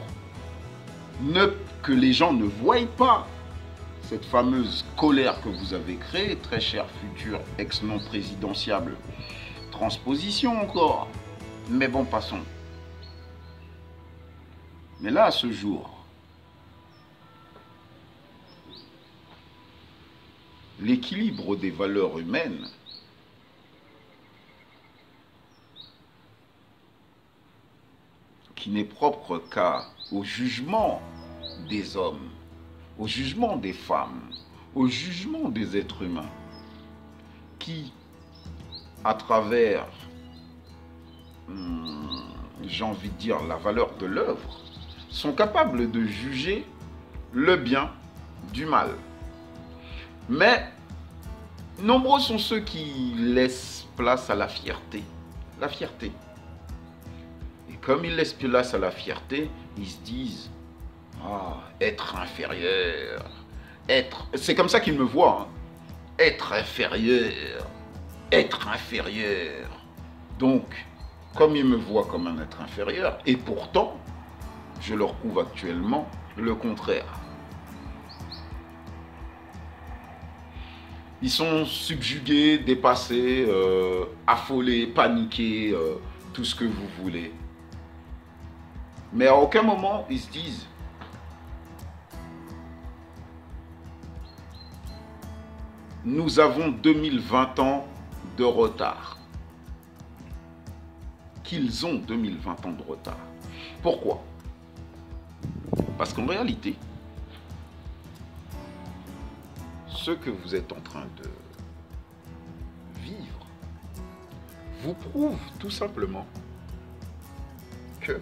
ne, que les gens ne voient pas cette fameuse colère que vous avez créée, très cher futur ex-non présidentiable. Transposition encore. Mais bon, passons. Mais là, à ce jour, l'équilibre des valeurs humaines qui n'est propre qu'à au jugement des hommes, au jugement des femmes, au jugement des êtres humains, qui, à travers, j'ai envie de dire, la valeur de l'œuvre, sont capables de juger le bien du mal. Mais nombreux sont ceux qui laissent place à la fierté. La fierté. Et comme ils laissent place à la fierté, ils se disent Ah, être inférieur. Être. C'est comme ça qu'ils me voient. hein. Être inférieur. Être inférieur. Donc, comme ils me voient comme un être inférieur, et pourtant, je leur prouve actuellement le contraire. Ils sont subjugués, dépassés, euh, affolés, paniqués, euh, tout ce que vous voulez. Mais à aucun moment, ils se disent, nous avons 2020 ans de retard. Qu'ils ont 2020 ans de retard. Pourquoi? Parce qu'en réalité, ce que vous êtes en train de vivre vous prouve tout simplement que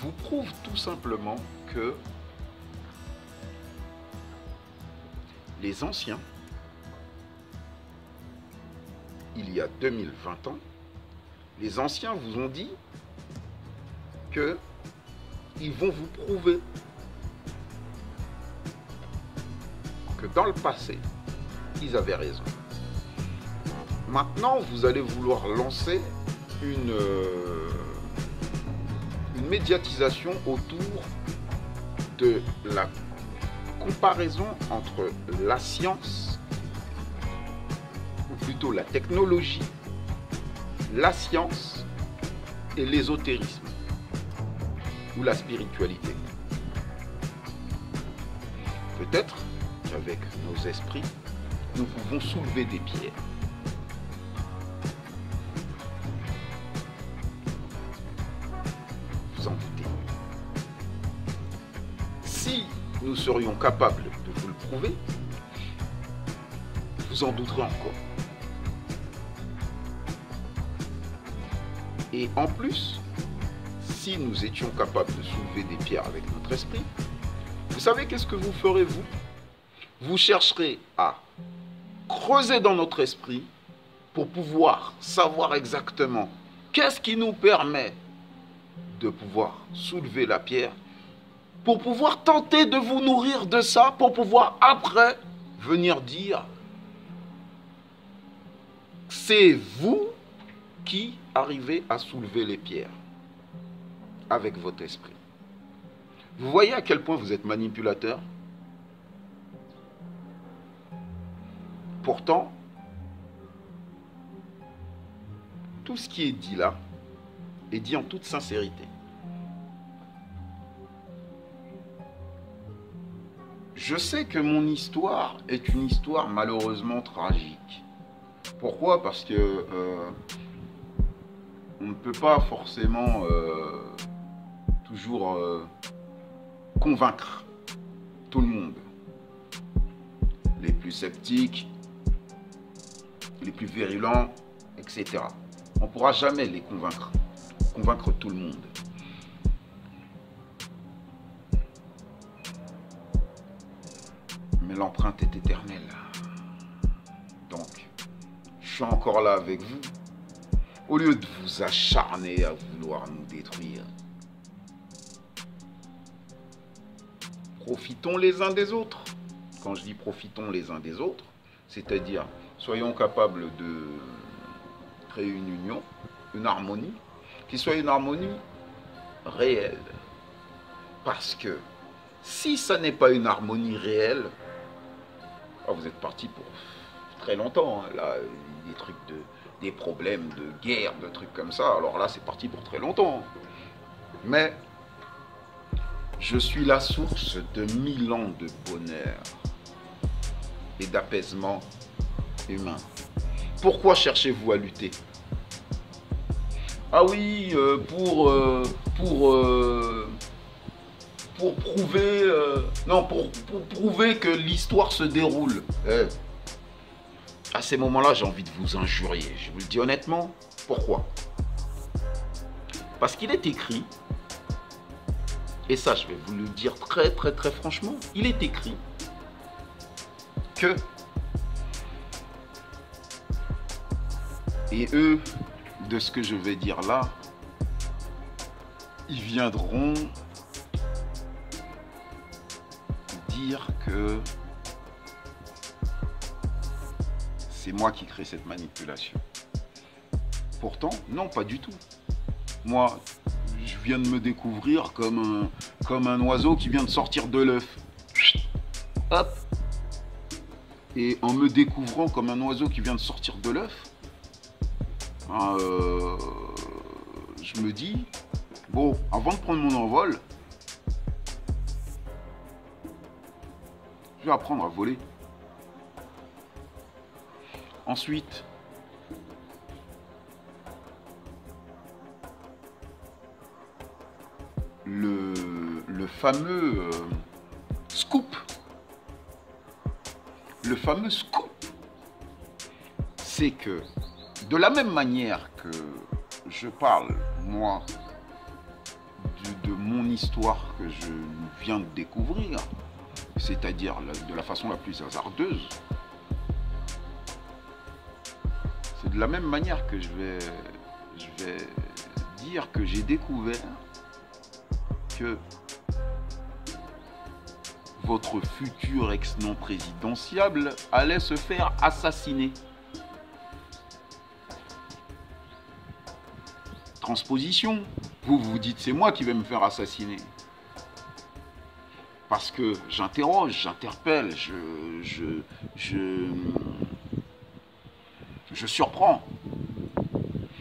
vous prouve tout simplement que les anciens, il y a 2020 ans, les anciens vous ont dit que ils vont vous prouver que dans le passé, ils avaient raison. Maintenant, vous allez vouloir lancer une, euh, une médiatisation autour de la comparaison entre la science, ou plutôt la technologie, la science et l'ésotérisme, ou la spiritualité. Peut-être qu'avec nos esprits, nous pouvons soulever des pierres. Nous serions capables de vous le prouver, vous en douterez encore. Et en plus, si nous étions capables de soulever des pierres avec notre esprit, vous savez qu'est-ce que vous ferez vous? Vous chercherez à creuser dans notre esprit pour pouvoir savoir exactement qu'est-ce qui nous permet de pouvoir soulever la pierre, pour pouvoir tenter de vous nourrir de ça, pour pouvoir après venir dire, c'est vous qui arrivez à soulever les pierres avec votre esprit. Vous voyez à quel point vous êtes manipulateur? Pourtant, tout ce qui est dit là est dit en toute sincérité. Je sais que mon histoire est une histoire malheureusement tragique. Pourquoi? Parce que euh, on ne peut pas forcément euh, toujours euh, convaincre tout le monde. Les plus sceptiques, les plus virulents, etc. On ne pourra jamais les convaincre, convaincre tout le monde. Mais l'empreinte est éternelle. Donc, je suis encore là avec vous. Au lieu de vous acharner à vouloir nous détruire, profitons les uns des autres. Quand je dis profitons les uns des autres, c'est-à-dire soyons capables de créer une union, une harmonie, qui soit une harmonie réelle. Parce que si ça n'est pas une harmonie réelle, oh, vous êtes parti pour très longtemps. hein. Là, des trucs de, des problèmes de guerre, de trucs comme ça. Alors là, c'est parti pour très longtemps. Mais je suis la source de mille ans de bonheur et d'apaisement humain. Pourquoi cherchez-vous à lutter? Ah oui, euh, pour, euh, pour, euh, pour prouver, euh, non, pour, pour prouver que l'histoire se déroule. Eh, à ces moments-là, j'ai envie de vous injurier. Je vous le dis honnêtement. Pourquoi? Parce qu'il est écrit, et ça, je vais vous le dire très, très, très franchement, il est écrit que Et eux, de ce que je vais dire là, ils viendront que c'est moi qui crée cette manipulation. Pourtant, non, pas du tout. Moi, je viens de me découvrir comme un, oiseau qui vient de sortir de l'œuf. Hop. Et en me découvrant comme un oiseau qui vient de sortir de l'œuf, euh, je me dis, bon, avant de prendre mon envol, je vais apprendre à voler. Ensuite, le, le fameux euh, scoop, le fameux scoop, c'est que de la même manière que je parle, moi, de, de mon histoire que je viens de découvrir, c'est-à-dire de la façon la plus hasardeuse, c'est de la même manière que je vais, je vais dire que j'ai découvert que votre futur ex-non présidentiable allait se faire assassiner. Transposition. Vous vous dites c'est moi qui vais me faire assassiner. Parce que j'interroge, j'interpelle, je, je, je, je surprends.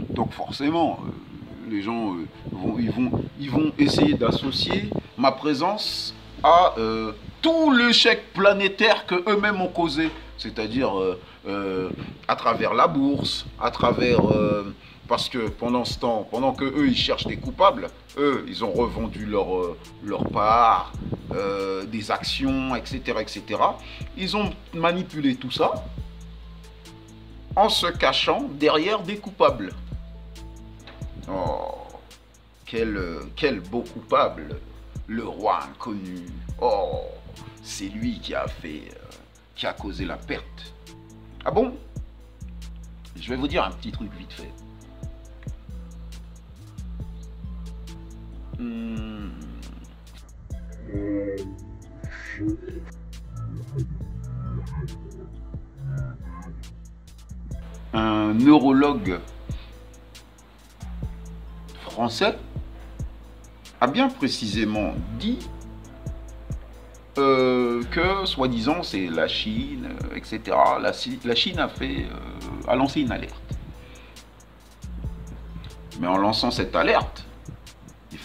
Donc forcément, euh, les gens euh, vont, ils, vont, ils vont essayer d'associer ma présence à euh, tout l'échec planétaire que eux-mêmes ont causé, c'est-à-dire à travers la bourse, à travers parce que pendant ce temps, pendant que eux ils cherchent des coupables, eux ils ont revendu euh, leur part, euh, des actions, etc., etc. Ils ont manipulé tout ça en se cachant derrière des coupables. Oh, quel, beau coupable, le roi inconnu. Oh, c'est lui qui a fait, euh, qui a causé la perte. Ah bon? Je vais vous dire un petit truc vite fait. Hmm. Un neurologue français a bien précisément dit euh, que, soi-disant, c'est la Chine, euh, etc. La, Chine a fait, euh, a lancé une alerte. Mais en lançant cette alerte,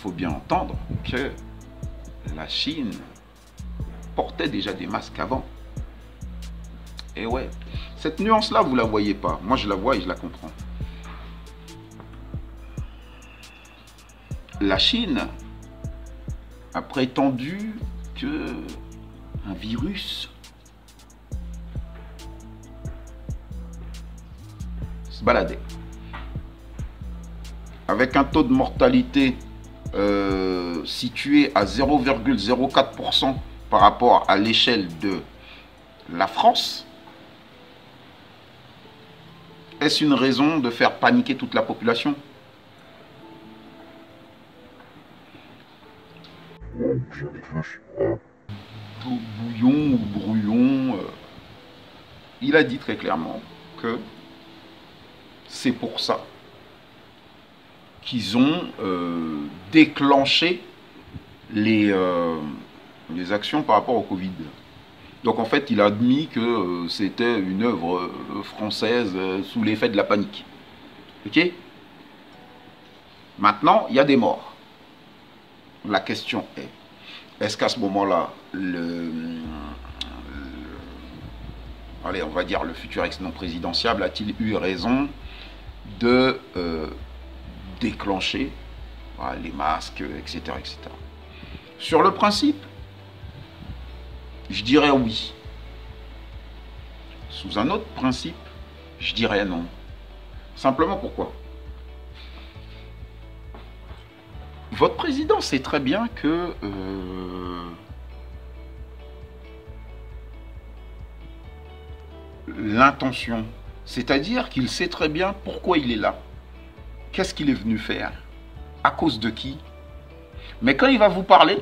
faut bien entendre que la Chine portait déjà des masques avant. Et ouais, cette nuance-là, vous la voyez pas. Moi, je la vois et je la comprends. La Chine a prétendu que un virus se baladait. Avec un taux de mortalité euh, situé à 0,04% par rapport à l'échelle de la France, est-ce une raison de faire paniquer toute la population? Bouillon ou brouillon, euh, il a dit très clairement que c'est pour ça qu'ils ont euh, déclenché les, euh, les actions par rapport au Covid. Donc en fait, il a admis que euh, c'était une œuvre française sous l'effet de la panique. Ok? Maintenant, il y a des morts. La question est, est-ce qu'à ce, moment-là, le, allez, on va dire le futur ex-non présidentiable a-t-il eu raison de déclencher les masques, etc., etc. Sur le principe, je dirais oui. Sous un autre principe, je dirais non. Simplement pourquoi? Votre président sait très bien que euh, l'intention, c'est-à-dire qu'il sait très bien pourquoi il est là qu'est-ce qu'il est venu faire? À cause de qui? Mais quand il va vous parler,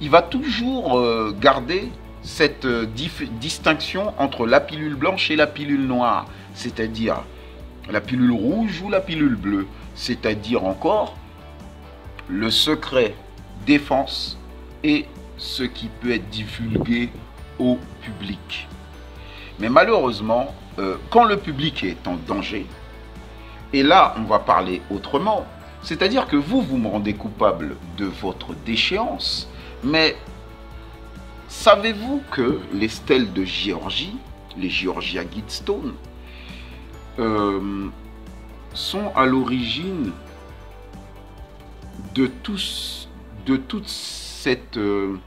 il va toujours euh, garder cette euh, distinction entre la pilule blanche et la pilule noire, c'est-à-dire la pilule rouge ou la pilule bleue, c'est-à-dire encore le secret défense et ce qui peut être divulgué au public. Mais malheureusement, euh, quand le public est en danger, et là, on va parler autrement. C'est-à-dire que vous, vous me rendez coupable de votre déchéance, mais savez-vous que les stèles de Géorgie, les Georgia Guidestone, euh, sont à l'origine de, de toute cette euh,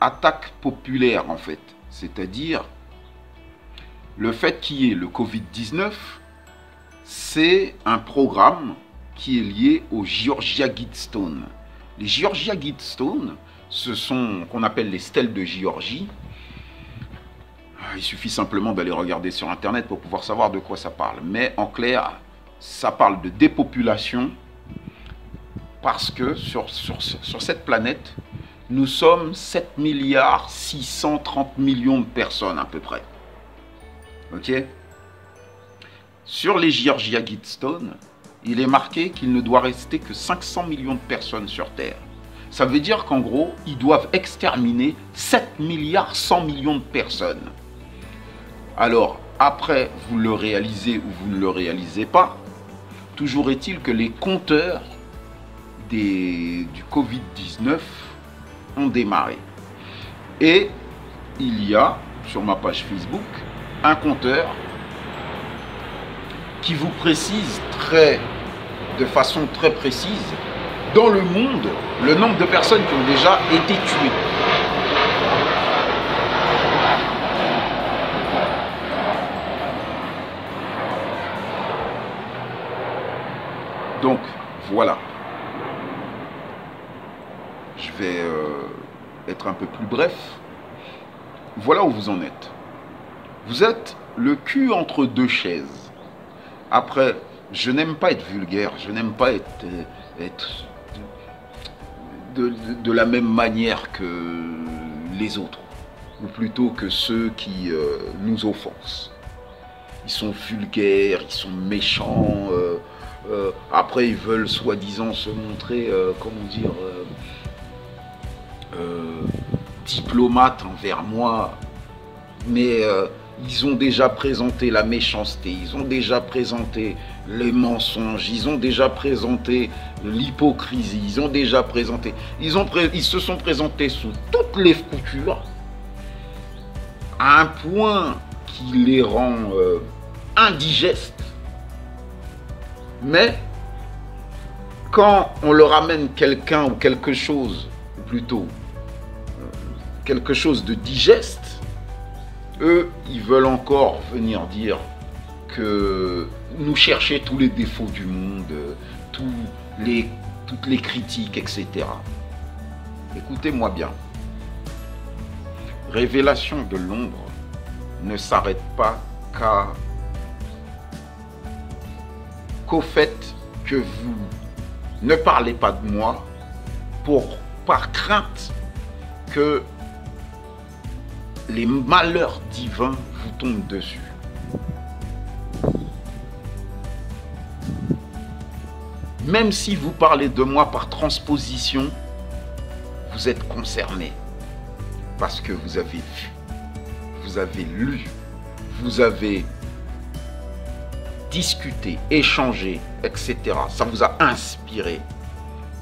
attaque populaire, en fait. C'est-à-dire le fait qu'il y ait le Covid-19, c'est un programme qui est lié aux Georgia Guidestone. Les Georgia Guidestone, ce sont qu'on appelle les stèles de Géorgie. Il suffit simplement d'aller regarder sur Internet pour pouvoir savoir de quoi ça parle. Mais en clair, ça parle de dépopulation parce que sur, cette planète, nous sommes 7 milliards 630 millions de personnes à peu près. Ok Sur les Georgia Guidestone, il est marqué qu'il ne doit rester que 500 millions de personnes sur Terre. Ça veut dire qu'en gros, ils doivent exterminer 7 milliards 100 millions de personnes. Alors, après, vous le réalisez ou vous ne le réalisez pas, toujours est-il que les compteurs du Covid-19 ont démarré. Et il y a sur ma page Facebook un compteur qui vous précise très, de façon très précise dans le monde le nombre de personnes qui ont déjà été tuées. Donc, voilà. Je vais euh, être un peu plus bref. Voilà où vous en êtes. Vous êtes le cul entre deux chaises. Après, je n'aime pas être vulgaire, je n'aime pas être, euh, de, la même manière que les autres, ou plutôt que ceux qui euh, nous offensent. Ils sont vulgaires, ils sont méchants. euh, après, ils veulent soi-disant se montrer, comment dire, diplomates envers moi. Mais ils ont déjà présenté la méchanceté, ils ont déjà présenté les mensonges, ils ont déjà présenté l'hypocrisie, ils ont déjà présenté, ils, se sont présentés sous toutes les coutures, à un point qui les rend euh, indigestes. Mais quand on leur amène quelqu'un ou quelque chose, ou plutôt euh, quelque chose de digeste, eux, ils veulent encore venir dire que nous chercher tous les défauts du monde, toutes les critiques, etc. Écoutez-moi bien. Révélation de l'ombre ne s'arrête pas qu'au fait que vous ne parlez pas de moi pour par crainte que les malheurs divins vous tombent dessus. Même si vous parlez de moi par transposition, vous êtes concerné parce que vous avez vu, vous avez lu, vous avez discuté, échangé, etc. Ça vous a inspiré.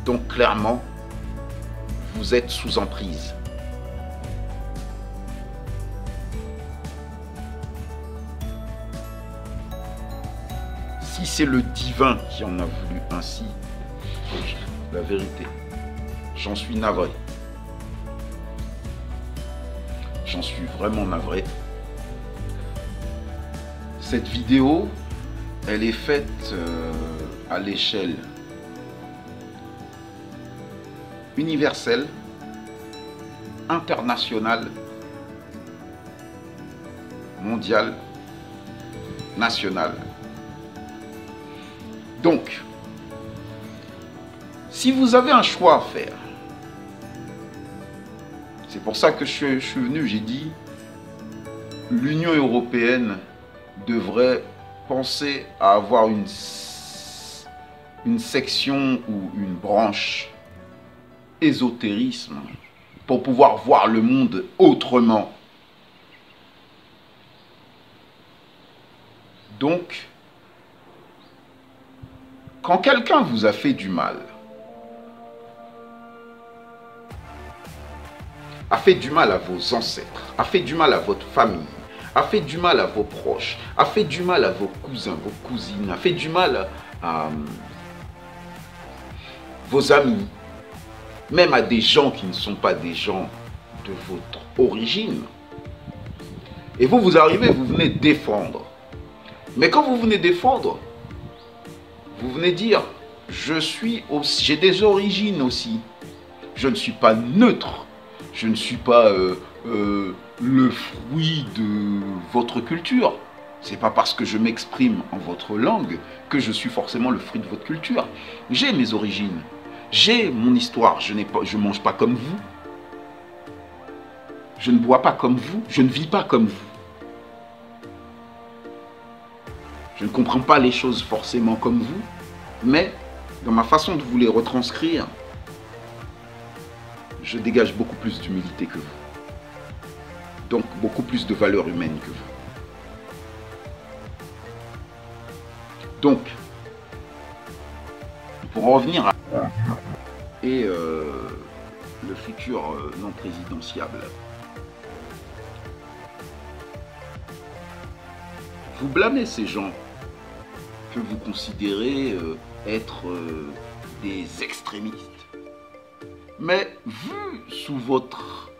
Donc clairement, vous êtes sous emprise. C'est le divin qui en a voulu ainsi, la vérité, j'en suis navré. J'en suis vraiment navré. Cette vidéo, elle est faite euh, à l'échelle universelle, internationale, mondiale, nationale. Donc, si vous avez un choix à faire, c'est pour ça que je, suis- venu, j'ai dit, l'Union européenne devrait penser à avoir une, une section ou une branche ésotérisme pour pouvoir voir le monde autrement. Donc, quand quelqu'un vous a fait du mal, a fait du mal à vos ancêtres, a fait du mal à votre famille, a fait du mal à vos proches, a fait du mal à vos cousins, vos cousines, a fait du mal à, hum, vos amis, même à des gens qui ne sont pas des gens de votre origine. Et vous, vous arrivez, vous venez défendre. Mais quand vous venez défendre, vous venez dire, je suis j'ai des origines aussi. Je ne suis pas neutre. Je ne suis pas euh, euh, le fruit de votre culture. C'est pas parce que je m'exprime en votre langue que je suis forcément le fruit de votre culture. J'ai mes origines. J'ai mon histoire. Je n'ai pas, je mange pas comme vous. Je ne bois pas comme vous. Je ne vis pas comme vous. Je ne comprends pas les choses forcément comme vous, mais dans ma façon de vous les retranscrire, je dégage beaucoup plus d'humilité que vous. Donc beaucoup plus de valeur humaine que vous. Donc, pour en revenir à... Et euh, le futur euh, non présidentiable. Vous blâmez ces gens que vous considérez euh, être euh, des extrémistes. Mais vu sous votre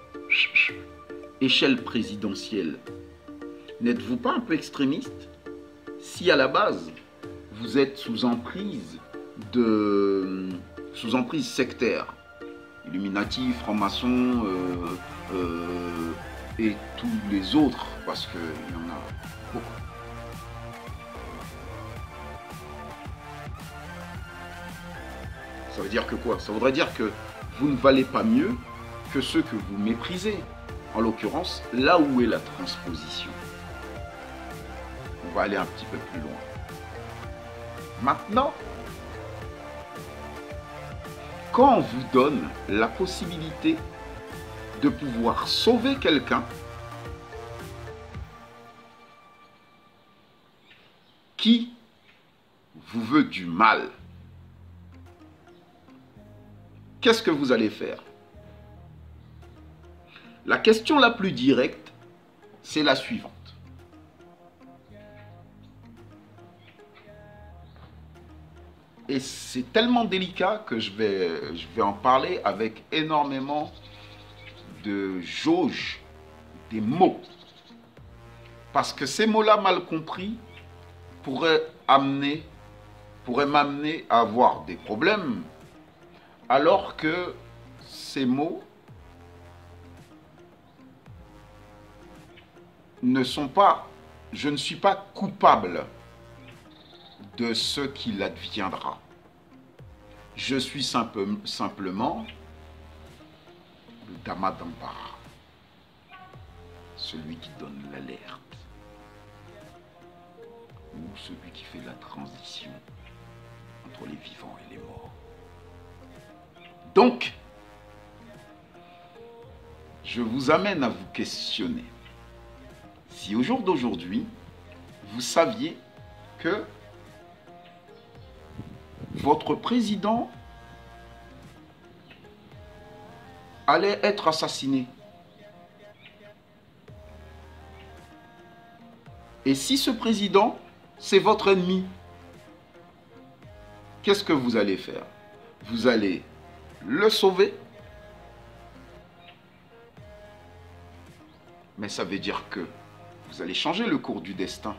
échelle présidentielle, n'êtes-vous pas un peu extrémiste? Si à la base vous êtes sous emprise de sous emprise sectaire, Illuminati, franc-maçon euh, et tous les autres, parce qu'il y en a beaucoup. Ça veut dire que quoi? Ça voudrait dire que vous ne valez pas mieux que ceux que vous méprisez. En l'occurrence, là où est la transposition. On va aller un petit peu plus loin. Maintenant, quand on vous donne la possibilité de pouvoir sauver quelqu'un qui vous veut du mal, qu'est-ce que vous allez faire? La question la plus directe, c'est la suivante. Et c'est tellement délicat que je vais, je vais en parler avec énormément de jauge des mots. Parce que ces mots-là mal compris pourraient amener, pourraient m'amener à avoir des problèmes, alors que ces mots ne sont pas, je ne suis pas coupable de ce qu'il adviendra. Je suis simple, simplement le Dama d'embarras, celui qui donne l'alerte, ou celui qui fait la transition entre les vivants et les morts. Donc, je vous amène à vous questionner. Si au jour d'aujourd'hui, vous saviez que votre président allait être assassiné. Et si ce président, c'est votre ennemi, qu'est-ce que vous allez faire? Vous allez le sauver Mais ça veut dire que vous allez changer le cours du destin.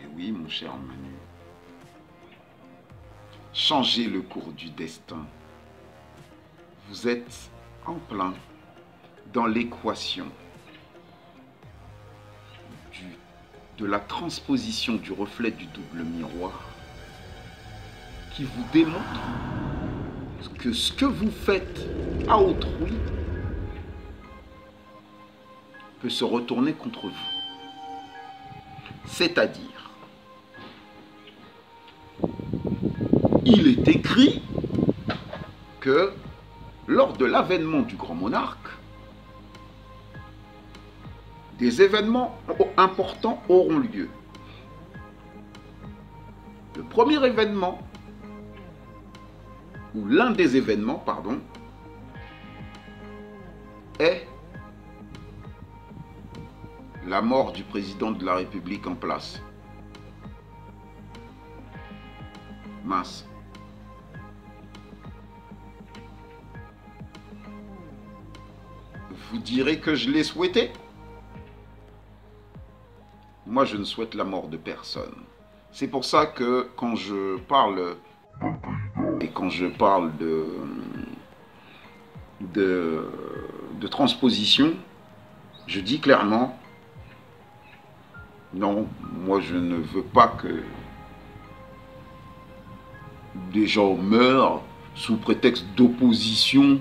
Et oui, mon cher Manu. Changer le cours du destin. Vous êtes en plein dans l'équation de la transposition du reflet du double miroir qui vous démontre que ce que vous faites à autrui peut se retourner contre vous. C'est-à-dire, il est écrit que lors de l'avènement du grand monarque, des événements importants auront lieu. Le premier événement, l'un des événements, pardon, est la mort du président de la République en place. Mince. Vous direz que je l'ai souhaité? Moi, je ne souhaite la mort de personne. C'est pour ça que quand je parle et quand je parle de, de, de transposition, je dis clairement, non, moi je ne veux pas que des gens meurent sous prétexte d'opposition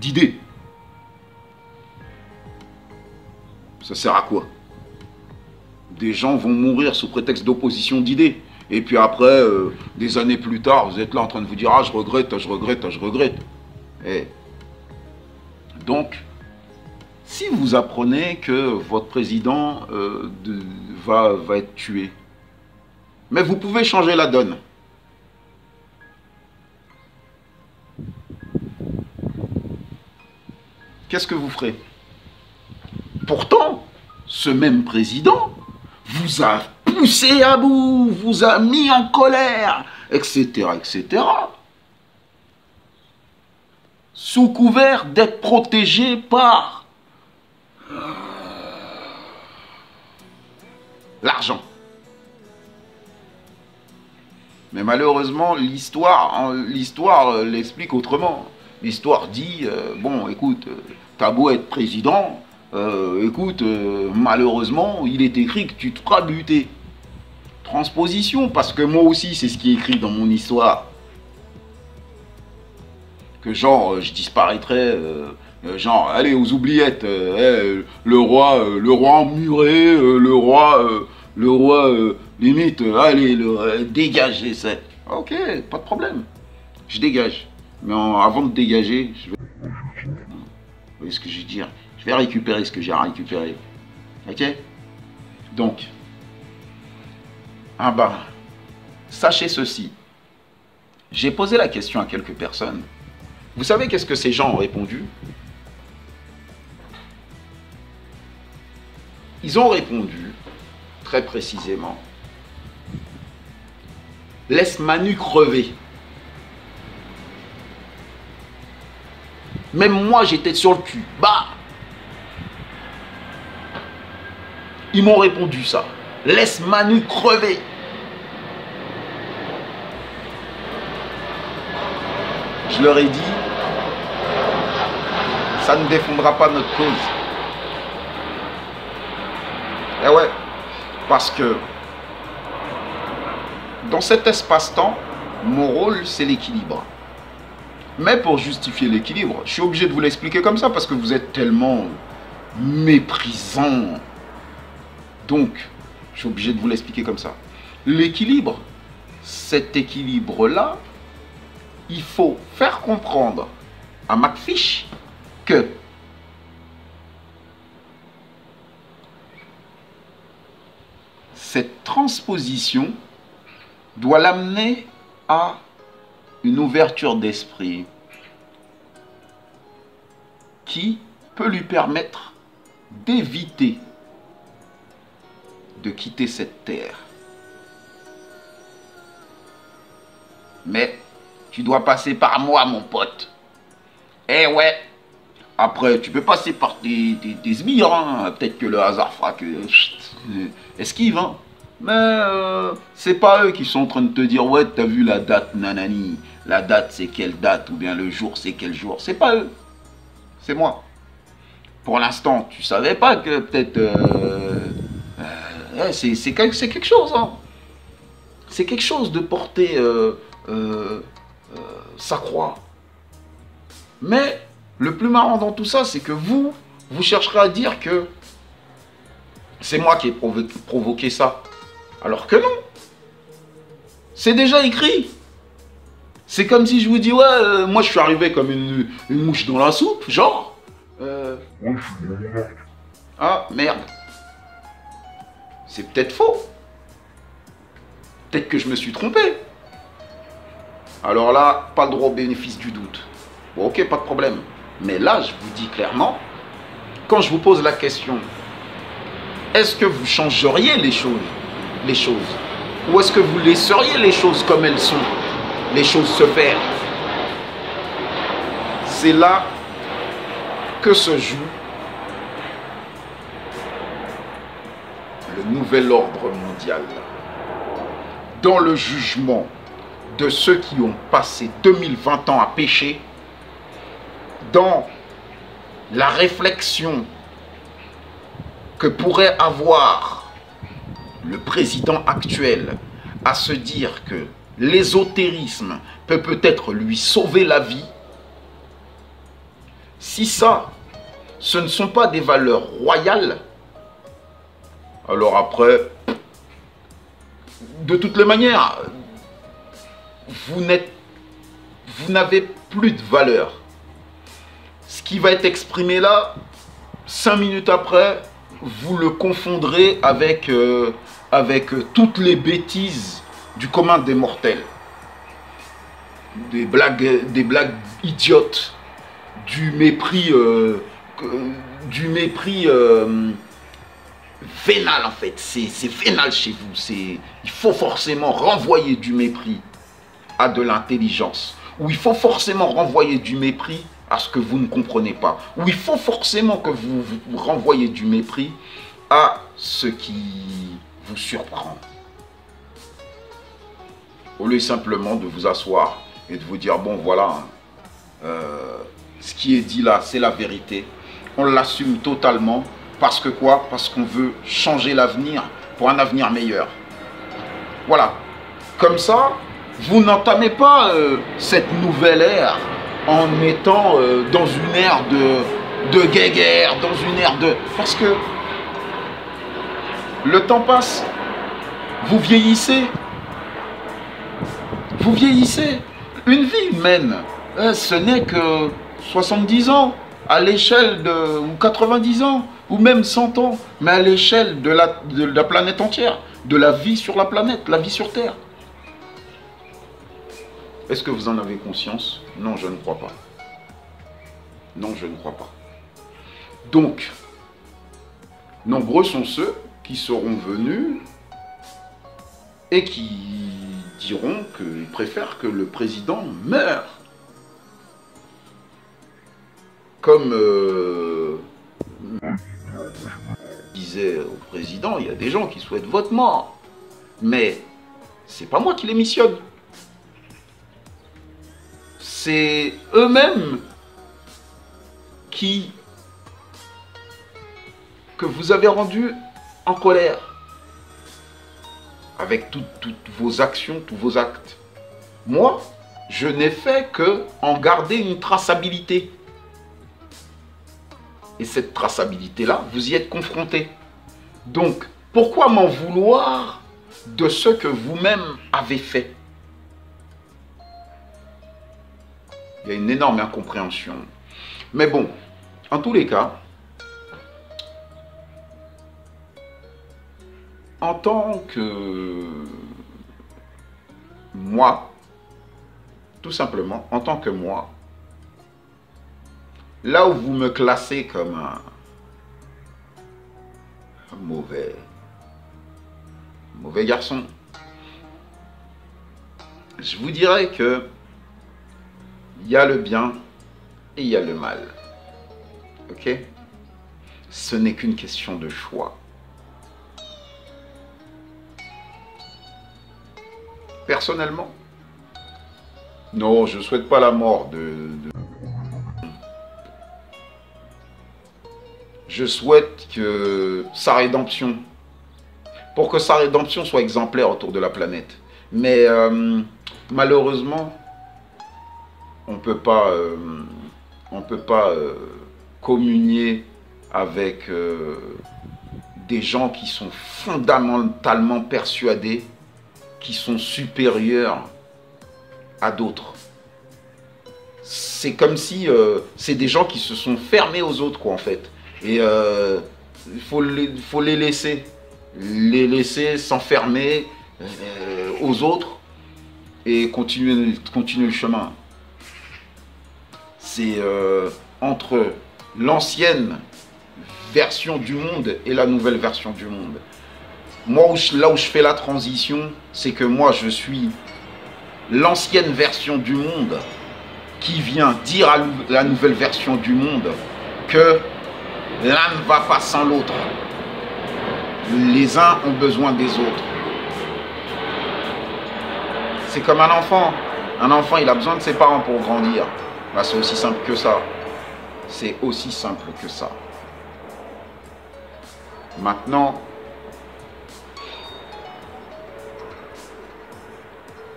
d'idées. Ça sert à quoi? Des gens vont mourir sous prétexte d'opposition d'idées. Et puis après, euh, des années plus tard, vous êtes là en train de vous dire Ah, je regrette, je regrette, je regrette. Eh. Donc, si vous apprenez que votre président euh, va, va être tué, mais vous pouvez changer la donne. Qu'est-ce que vous ferez? Pourtant, ce même président vous a poussé à bout, vous a mis en colère, etc., etc. Sous couvert d'être protégé par l'argent. Mais malheureusement, l'histoire hein, euh, l'explique autrement. L'histoire dit, euh, bon, écoute, euh, t'as beau être président, euh, écoute, euh, malheureusement, il est écrit que tu te feras buter. Transposition, parce que moi aussi, c'est ce qui est écrit dans mon histoire. Que genre, euh, je disparaîtrai, euh, genre, allez, aux oubliettes, eh, le roi, le roi emmuré, le roi, le roi, limite, allez, le, euh, dégagez ça. Ok, pas de problème. Je dégage. Mais avant de dégager, je vais... Vous voyez ce que je veux dire? Je vais récupérer ce que j'ai à récupérer. Ok? Donc, ah bah, sachez ceci. J'ai posé la question à quelques personnes. Vous savez qu'est-ce que ces gens ont répondu? Ils ont répondu, très précisément, laisse Manu crever. Même moi, j'étais sur le cul. Bah Ils m'ont répondu ça. Laisse Manu crever. Je leur ai dit, ça ne défendra pas notre cause. Eh ouais, parce que dans cet espace-temps, mon rôle, c'est l'équilibre. Mais pour justifier l'équilibre, je suis obligé de vous l'expliquer comme ça parce que vous êtes tellement méprisant. Donc, je suis obligé de vous l'expliquer comme ça. L'équilibre, cet équilibre-là, il faut faire comprendre à McFish que cette transposition doit l'amener à une ouverture d'esprit qui peut lui permettre d'éviter de quitter cette terre. Mais tu dois passer par moi, mon pote. Eh ouais. Après, tu peux passer par des, des, des sbires, hein. Peut-être que le hasard fera que... esquive, hein. Mais euh, c'est pas eux qui sont en train de te dire ouais t'as vu la date nanani, la date c'est quelle date ou bien le jour c'est quel jour. C'est pas eux, c'est moi. Pour l'instant tu savais pas que peut-être euh, c'est c'est quelque, c'est quelque chose. Hein. C'est quelque chose de porter euh, euh, euh, sa croix. Mais le plus marrant dans tout ça c'est que vous vous chercherez à dire que c'est moi qui ai provo- provoqué ça. Alors que non. C'est déjà écrit. C'est comme si je vous dis, ouais, euh, moi je suis arrivé comme une, une mouche dans la soupe, genre. euh, ah, merde. C'est peut-être faux. Peut-être que je me suis trompé. Alors là, pas le droit au bénéfice du doute. Bon, ok, pas de problème. Mais là, je vous dis clairement, quand je vous pose la question, est-ce que vous changeriez les choses les choses? Ou est-ce que vous laisseriez les choses comme elles sont Les choses se faire? C'est là que se joue nouvel ordre mondial. Dans le jugement de ceux qui ont passé 2020 ans à pécher, dans la réflexion que pourrait avoir le président actuel à se dire que l'ésotérisme peut peut-être lui sauver la vie, si ça, ce ne sont pas des valeurs royales, alors après, de toutes les manières, vous n'êtes, vous n'avez plus de valeur. Ce qui va être exprimé là, cinq minutes après, vous le confondrez avec, euh, toutes les bêtises du commun des mortels. Des blagues, des blagues idiotes, du mépris, euh, du mépris euh, vénal en fait. C'est vénal chez vous. Il faut forcément renvoyer du mépris à de l'intelligence. Ou il faut forcément renvoyer du mépris à ce que vous ne comprenez pas. Ou il faut forcément que vous, vous renvoyez du mépris à ce qui vous surprend. Au lieu simplement de vous asseoir et de vous dire, bon voilà, euh, ce qui est dit là, c'est la vérité. On l'assume totalement. Parce que quoi? Parce qu'on veut changer l'avenir pour un avenir meilleur. Voilà. Comme ça, vous n'entamez pas euh, cette nouvelle ère en étant euh, dans une ère de, de guéguerre, dans une ère de... Parce que le temps passe, vous vieillissez, vous vieillissez. Une vie humaine, euh, ce n'est que 70 ans à l'échelle de ou 90 ans ou même 100 ans, mais à l'échelle de la, planète entière, de la vie sur la planète, la vie sur Terre. Est-ce que vous en avez conscience? Non, je ne crois pas. Non, je ne crois pas. Donc, nombreux sont ceux qui seront venus et qui diront qu'ils préfèrent que le président meure. Comme euh, disait au président, il y a des gens qui souhaitent votre mort. Mais c'est pas moi qui les missionne. C'est eux-mêmes qui que vous avez rendu en colère avec toutes, vos actions, tous vos actes. Moi, je n'ai fait que en garder une traçabilité. Et cette traçabilité-là, vous y êtes confronté. Donc, pourquoi m'en vouloir de ce que vous-même avez fait? Il y a une énorme incompréhension. Mais bon, en tous les cas, en tant que moi, tout simplement, en tant que moi, là où vous me classez comme un, mauvais, mauvais garçon, je vous dirais que il y a le bien et il y a le mal. Ok? Ce n'est qu'une question de choix. Personnellement, non, je ne souhaite pas la mort de, Je souhaite que sa rédemption, pour que sa rédemption soit exemplaire autour de la planète. Mais euh, malheureusement, on peut pas, euh, on peut pas euh, communier avec des gens qui sont fondamentalement persuadés qui sont supérieurs à d'autres. C'est comme si c'est des gens qui se sont fermés aux autres, quoi, en fait. Et euh, il faut, les, faut les laisser. Les laisser s'enfermer euh, aux autres et continuer, continuer le chemin. C'est entre l'ancienne version du monde et la nouvelle version du monde. Moi, là où je fais la transition, c'est que moi, je suis l'ancienne version du monde qui vient dire à la nouvelle version du monde que l'un ne va pas sans l'autre. Les uns ont besoin des autres. C'est comme un enfant. Un enfant, il a besoin de ses parents pour grandir. Bah, c'est aussi simple que ça. C'est aussi simple que ça. Maintenant,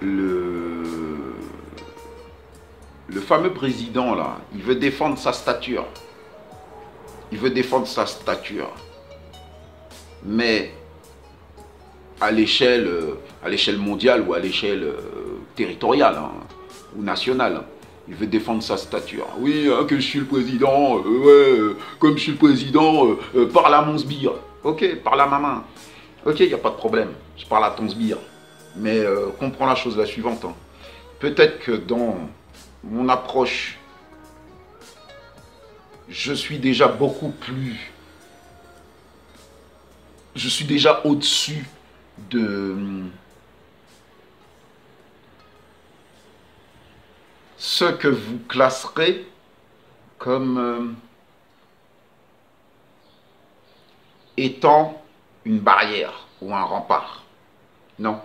le, le fameux président, là, il veut défendre sa stature. Il veut défendre sa stature. Mais à l'échelle à l'échelle mondiale ou à l'échelle territoriale hein, ou nationale. Il veut défendre sa stature. Oui, hein, que je suis le président, ouais, comme je suis le président, parle à mon sbire. Ok, parle à ma main. Ok, il n'y a pas de problème. Je parle à ton sbire. Mais comprends la chose la suivante. Hein. Peut-être que dans mon approche, je suis déjà beaucoup plus... Je suis déjà au-dessus de... Ce que vous classerez comme euh, étant une barrière ou un rempart. Non.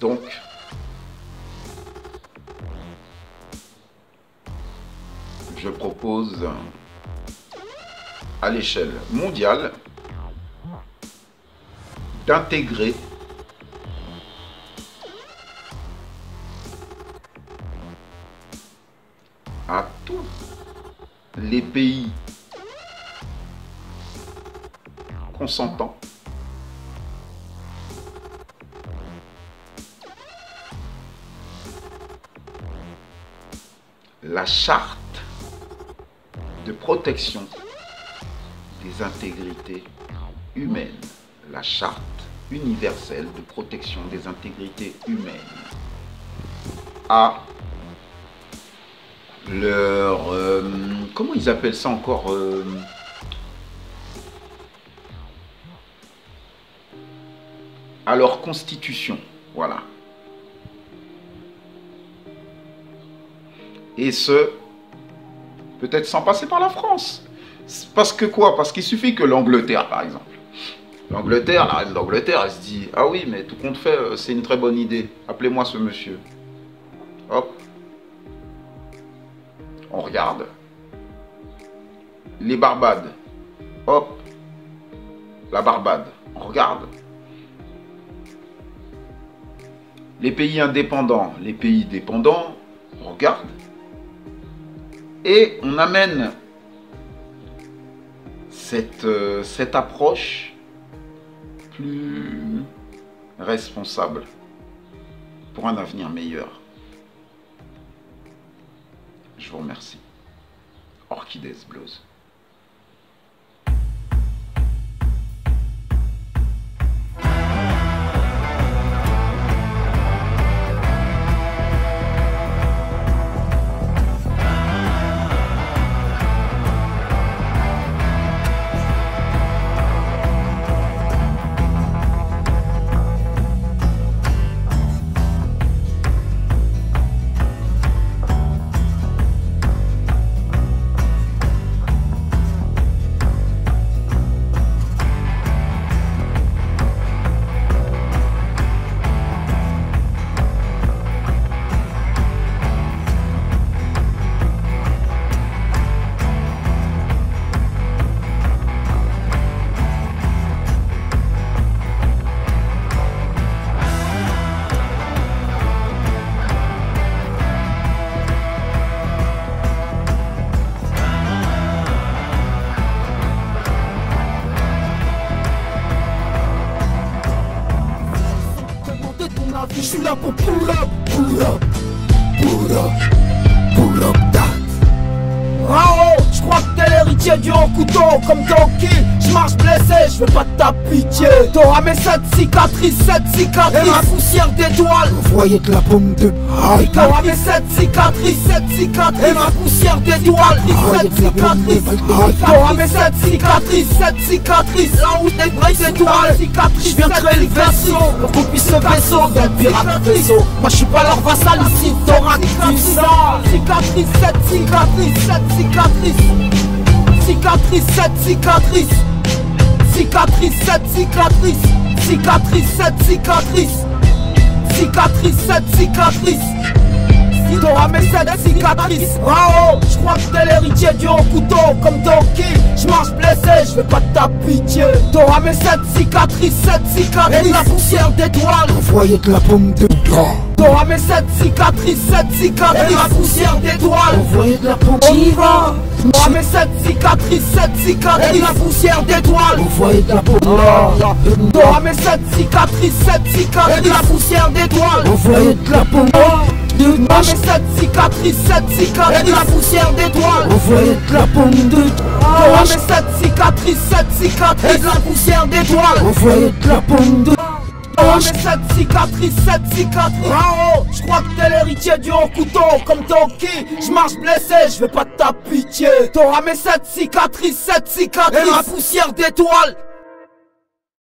Donc, je propose à l'échelle mondiale d'intégrer à tous les pays consentants la charte de protection des intégrités humaines, la charte universelle de protection des intégrités humaines, à leur... Euh, comment ils appellent ça encore euh, à leur constitution, voilà. Et ce, peut-être sans passer par la France. Parce que quoi? Parce qu'il suffit que l'Angleterre, par exemple. L'Angleterre, la reine d'Angleterre, elle se dit Ah oui, mais tout compte fait, euh, c'est une très bonne idée. Appelez-moi ce monsieur. Hop. On regarde. Les Barbades. Hop. La Barbade. On regarde. Les pays indépendants. Les pays dépendants. On regarde. Et on amène cette, euh, cette approche plus responsable pour un avenir meilleur. Je vous remercie. Orchides Blues. Pitié T'auras mes sept cicatrices, sept cicatrices. Et ma poussière d'étoiles. Vous voyez de la pomme de T'auras mes sept cicatrices, sept cicatrices. Et ma poussière d'étoiles, sept cicatrices. T'auras mes sept cicatrices, sept cicatrices. Là où t'es vraies étoiles, cicatrices Je viens créer le vaisseau pour puisse le vaisseau D'un pirate vaisseau Moi je suis pas leur vassal ici, t'auras du sang Cicatrices, sept cicatrices, sept cicatrices. Cicatrice, cette cicatrice. Cicatrice, cette cicatrice. Cicatrice, cette cicatrice. Cicatrice, cette cicatrice. T'auras mes sept cicatrices Rao, je crois que t'es l'héritier du haut couteau. Comme Donkey, je marche blessé, je veux pas de ta pitié. T'auras mes sept cicatrices, sept cicatrices Et la poussière d'étoiles. Envoyez de la pomme de T'auras mes sept cicatrices, sept cicatrices Et la poussière d'étoiles. Envoyez de la pomme On y T'auras mes sept cicatrices, sept cicatrices la poussière d'étoiles. La pomme T'auras mes sept cicatrices, la poussière d'étoiles. Envoyez de la pomme de T'auras mes cicatrices, cicatrices la poussière d'étoiles. Envoyez de la pomme de T'auras mes sept cicatrices, cicatrices la poussière d'étoiles. Envoyez de la pomme Oh mais cette cicatrice, cette cicatrice. Rao, je crois que t'es l'héritier du haut couteau. Comme Donkey, je marche blessé, je veux pas ta pitié. T'auras mes sept cicatrices, cette cicatrices Et la poussière d'étoiles